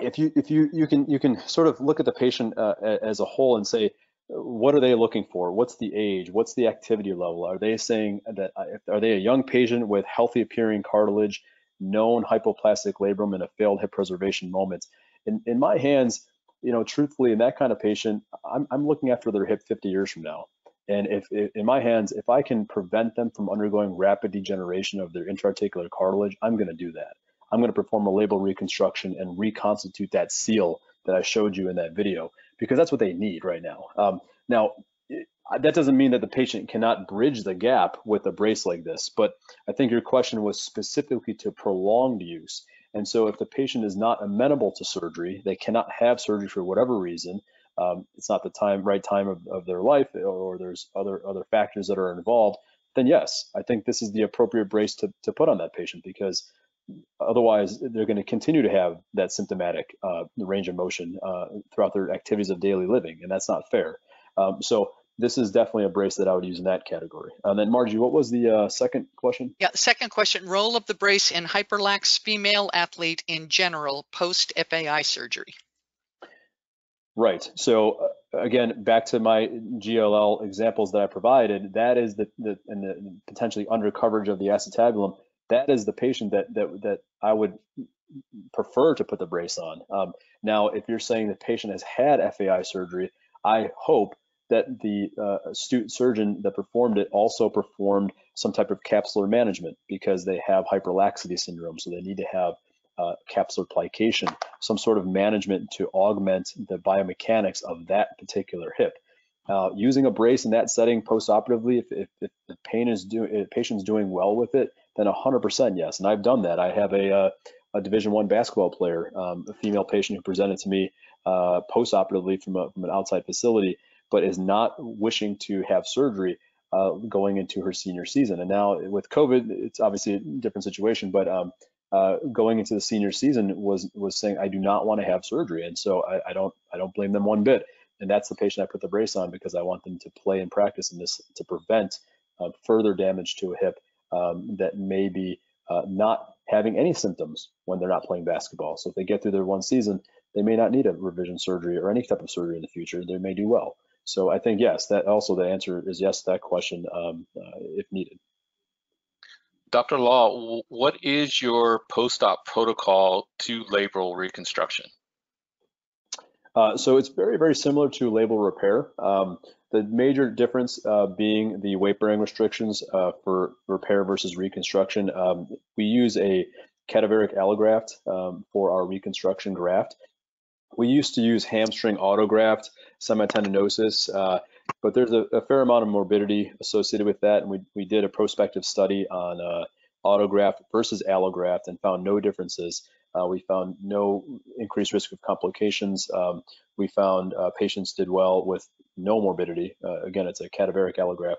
if you if you you can you can sort of look at the patient uh, as a whole and say, what are they looking for? What's the age? What's the activity level? Are they saying that uh, are they a young patient with healthy appearing cartilage, known hypoplastic labrum, and a failed hip preservation moment? In in my hands, you know, truthfully, in that kind of patient, I'm I'm looking after their hip 50 years from now. And if, if, in my hands, if I can prevent them from undergoing rapid degeneration of their intraarticular cartilage, I'm going to do that. I'm going to perform a labral reconstruction and reconstitute that seal that I showed you in that video because that's what they need right now. Um, now, that doesn't mean that the patient cannot bridge the gap with a brace like this, but I think your question was specifically to prolonged use. And so if the patient is not amenable to surgery, they cannot have surgery for whatever reason, um, it's not the time right time of, of their life or, or there's other other factors that are involved then yes i think this is the appropriate brace to, to put on that patient because otherwise they're going to continue to have that symptomatic uh, range of motion uh, throughout their activities of daily living and that's not fair um, so this is definitely a brace that I would use in that category. And then Margie, what was the uh, second question? Yeah, second question, role of the brace in hyperlax female athlete in general post FAI surgery. Right. So uh, again, back to my GLL examples that I provided, that is the, the and the potentially under coverage of the acetabulum. That is the patient that that that I would prefer to put the brace on. Um, now, if you're saying the patient has had FAI surgery, I hope that the uh, astute surgeon that performed it also performed some type of capsular management because they have hyperlaxity syndrome, so they need to have uh, capsular plication, some sort of management to augment the biomechanics of that particular hip. Uh, using a brace in that setting post-operatively, if, if, if, the pain is doing, patient's doing well with it, then 100% yes. And I've done that. I have a, uh, a Division One basketball player, um, a female patient who presented to me uh, post-operatively from, a, from an outside facility, but is not wishing to have surgery uh, going into her senior season. And now with COVID, it's obviously a different situation, but um, uh, going into the senior season was was saying I do not want to have surgery, and so I, I, don't I don't blame them one bit. And that's the patient I put the brace on because I want them to play and practice in this to prevent uh, further damage to a hip um, that may be uh, not having any symptoms when they're not playing basketball. So if they get through their one season, they may not need a revision surgery or any type of surgery in the future. They may do well. So I think yes, that also the answer is yes to that question um, uh, if needed. Dr. Lall, what is your post-op protocol to labral reconstruction? Uh, so it's very, very similar to labral repair. Um, the major difference uh, being the weight bearing restrictions uh, for repair versus reconstruction. Um, we use a cadaveric allograft um, for our reconstruction graft. We used to use hamstring autograft, semitendinosus, uh, but there's a, a, fair amount of morbidity associated with that. And we, we did a prospective study on uh, autograft versus allograft and found no differences. Uh, we found no increased risk of complications. Um, we found uh, patients did well with no morbidity. Uh, again, it's a cadaveric allograft.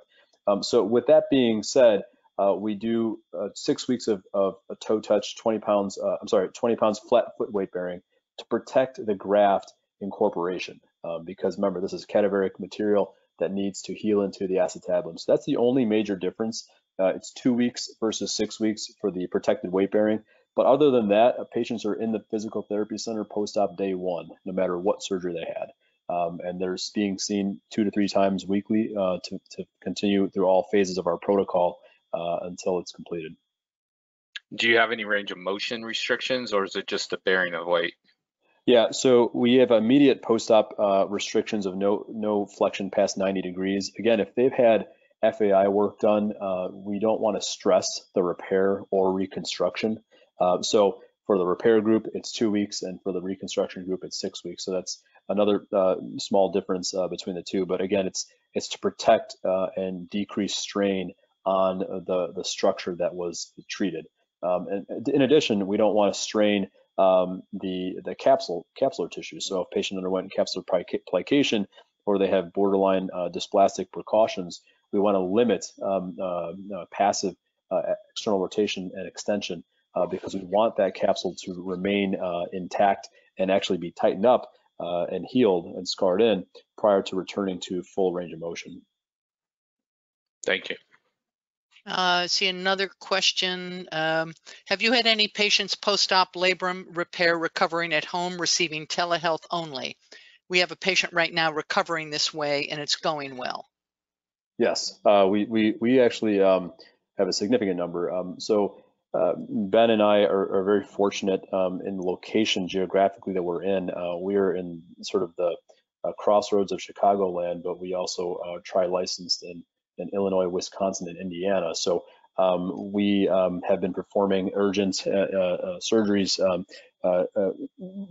Um, so with that being said, uh, we do uh, six weeks of, of, a toe touch, 20 pounds, I'm sorry, 20 pounds flat foot weight bearing to protect the graft incorporation um, because remember, this is cadaveric material that needs to heal into the acetabulum. So that's the only major difference. Uh, it's two weeks versus six weeks for the protected weight bearing. But other than that, uh, patients are in the physical therapy center post-op day one, no matter what surgery they had. Um, and they're being seen two to three times weekly uh, to, to continue through all phases of our protocol uh, until it's completed. Do you have any range of motion restrictions or is it just the bearing of weight? Yeah, so we have immediate post-op uh, restrictions of no no flexion past 90 degrees. Again, if they've had FAI work done, uh, we don't want to stress the repair or reconstruction. Uh, so for the repair group, it's two weeks, and for the reconstruction group, it's six weeks. So that's another uh, small difference uh, between the two. But again, it's it's to protect uh, and decrease strain on the the structure that was treated. Um, and in addition, we don't want to strain um, the the capsule capsular tissue. So if patient underwent capsular plication or they have borderline uh, dysplastic precautions, we want to limit um, uh, passive external rotation and extension uh, because we want that capsule to remain uh, intact and actually be tightened up and healed and scarred in prior to returning to full range of motion. Thank you. Uh, see another question. Um, have you had any patients post-op labrum repair recovering at home receiving telehealth only? We have a patient right now recovering this way and it's going well. Yes, uh, we, we, we actually um, have a significant number. Um, so uh, Ben and I are, are very fortunate um, in the location geographically that we're in. Uh, we're in sort of the uh, crossroads of Chicagoland, but we also uh, tri-licensed in in Illinois, Wisconsin, and Indiana. So um, we um, have been performing urgent uh, surgeries um,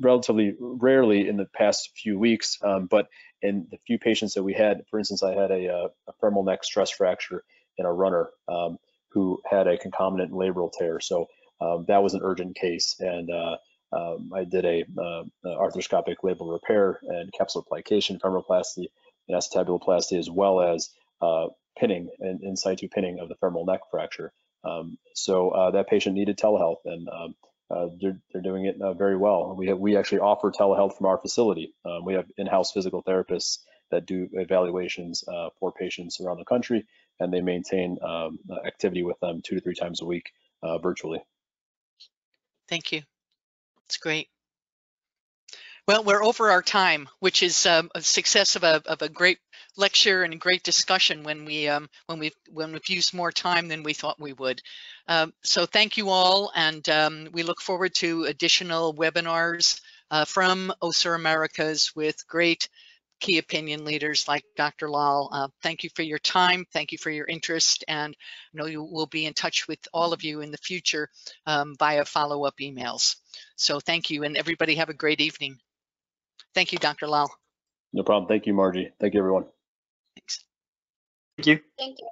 relatively rarely in the past few weeks, um, but in the few patients that we had, for instance, I had a, a femoral neck stress fracture in a runner um, who had a concomitant labral tear. So um, that was an urgent case, and uh, I did a arthroscopic labral repair and capsular plication, femoroplasty, and acetabuloplasty, as well as uh, pinning and in situ pinning of the femoral neck fracture. Um, so uh, that patient needed telehealth and um, uh, they're, they're doing it uh, very well. We have, we actually offer telehealth from our facility. Um, we have in-house physical therapists that do evaluations uh, for patients around the country and they maintain um, activity with them two to three times a week uh, virtually. Thank you. It's great. Well, we're over our time, which is um, a success of a, of a great lecture and a great discussion when we um, when we when we've used more time than we thought we would. Um, so thank you all, and um, we look forward to additional webinars uh, from Össur Americas with great key opinion leaders like Dr. Lall. Uh, thank you for your time. Thank you for your interest. And I know you will be in touch with all of you in the future um, via follow-up emails. So thank you and everybody have a great evening. Thank you, Dr. Lall. No problem. Thank you, Margie. Thank you, everyone. Thanks. Thank you. Thank you.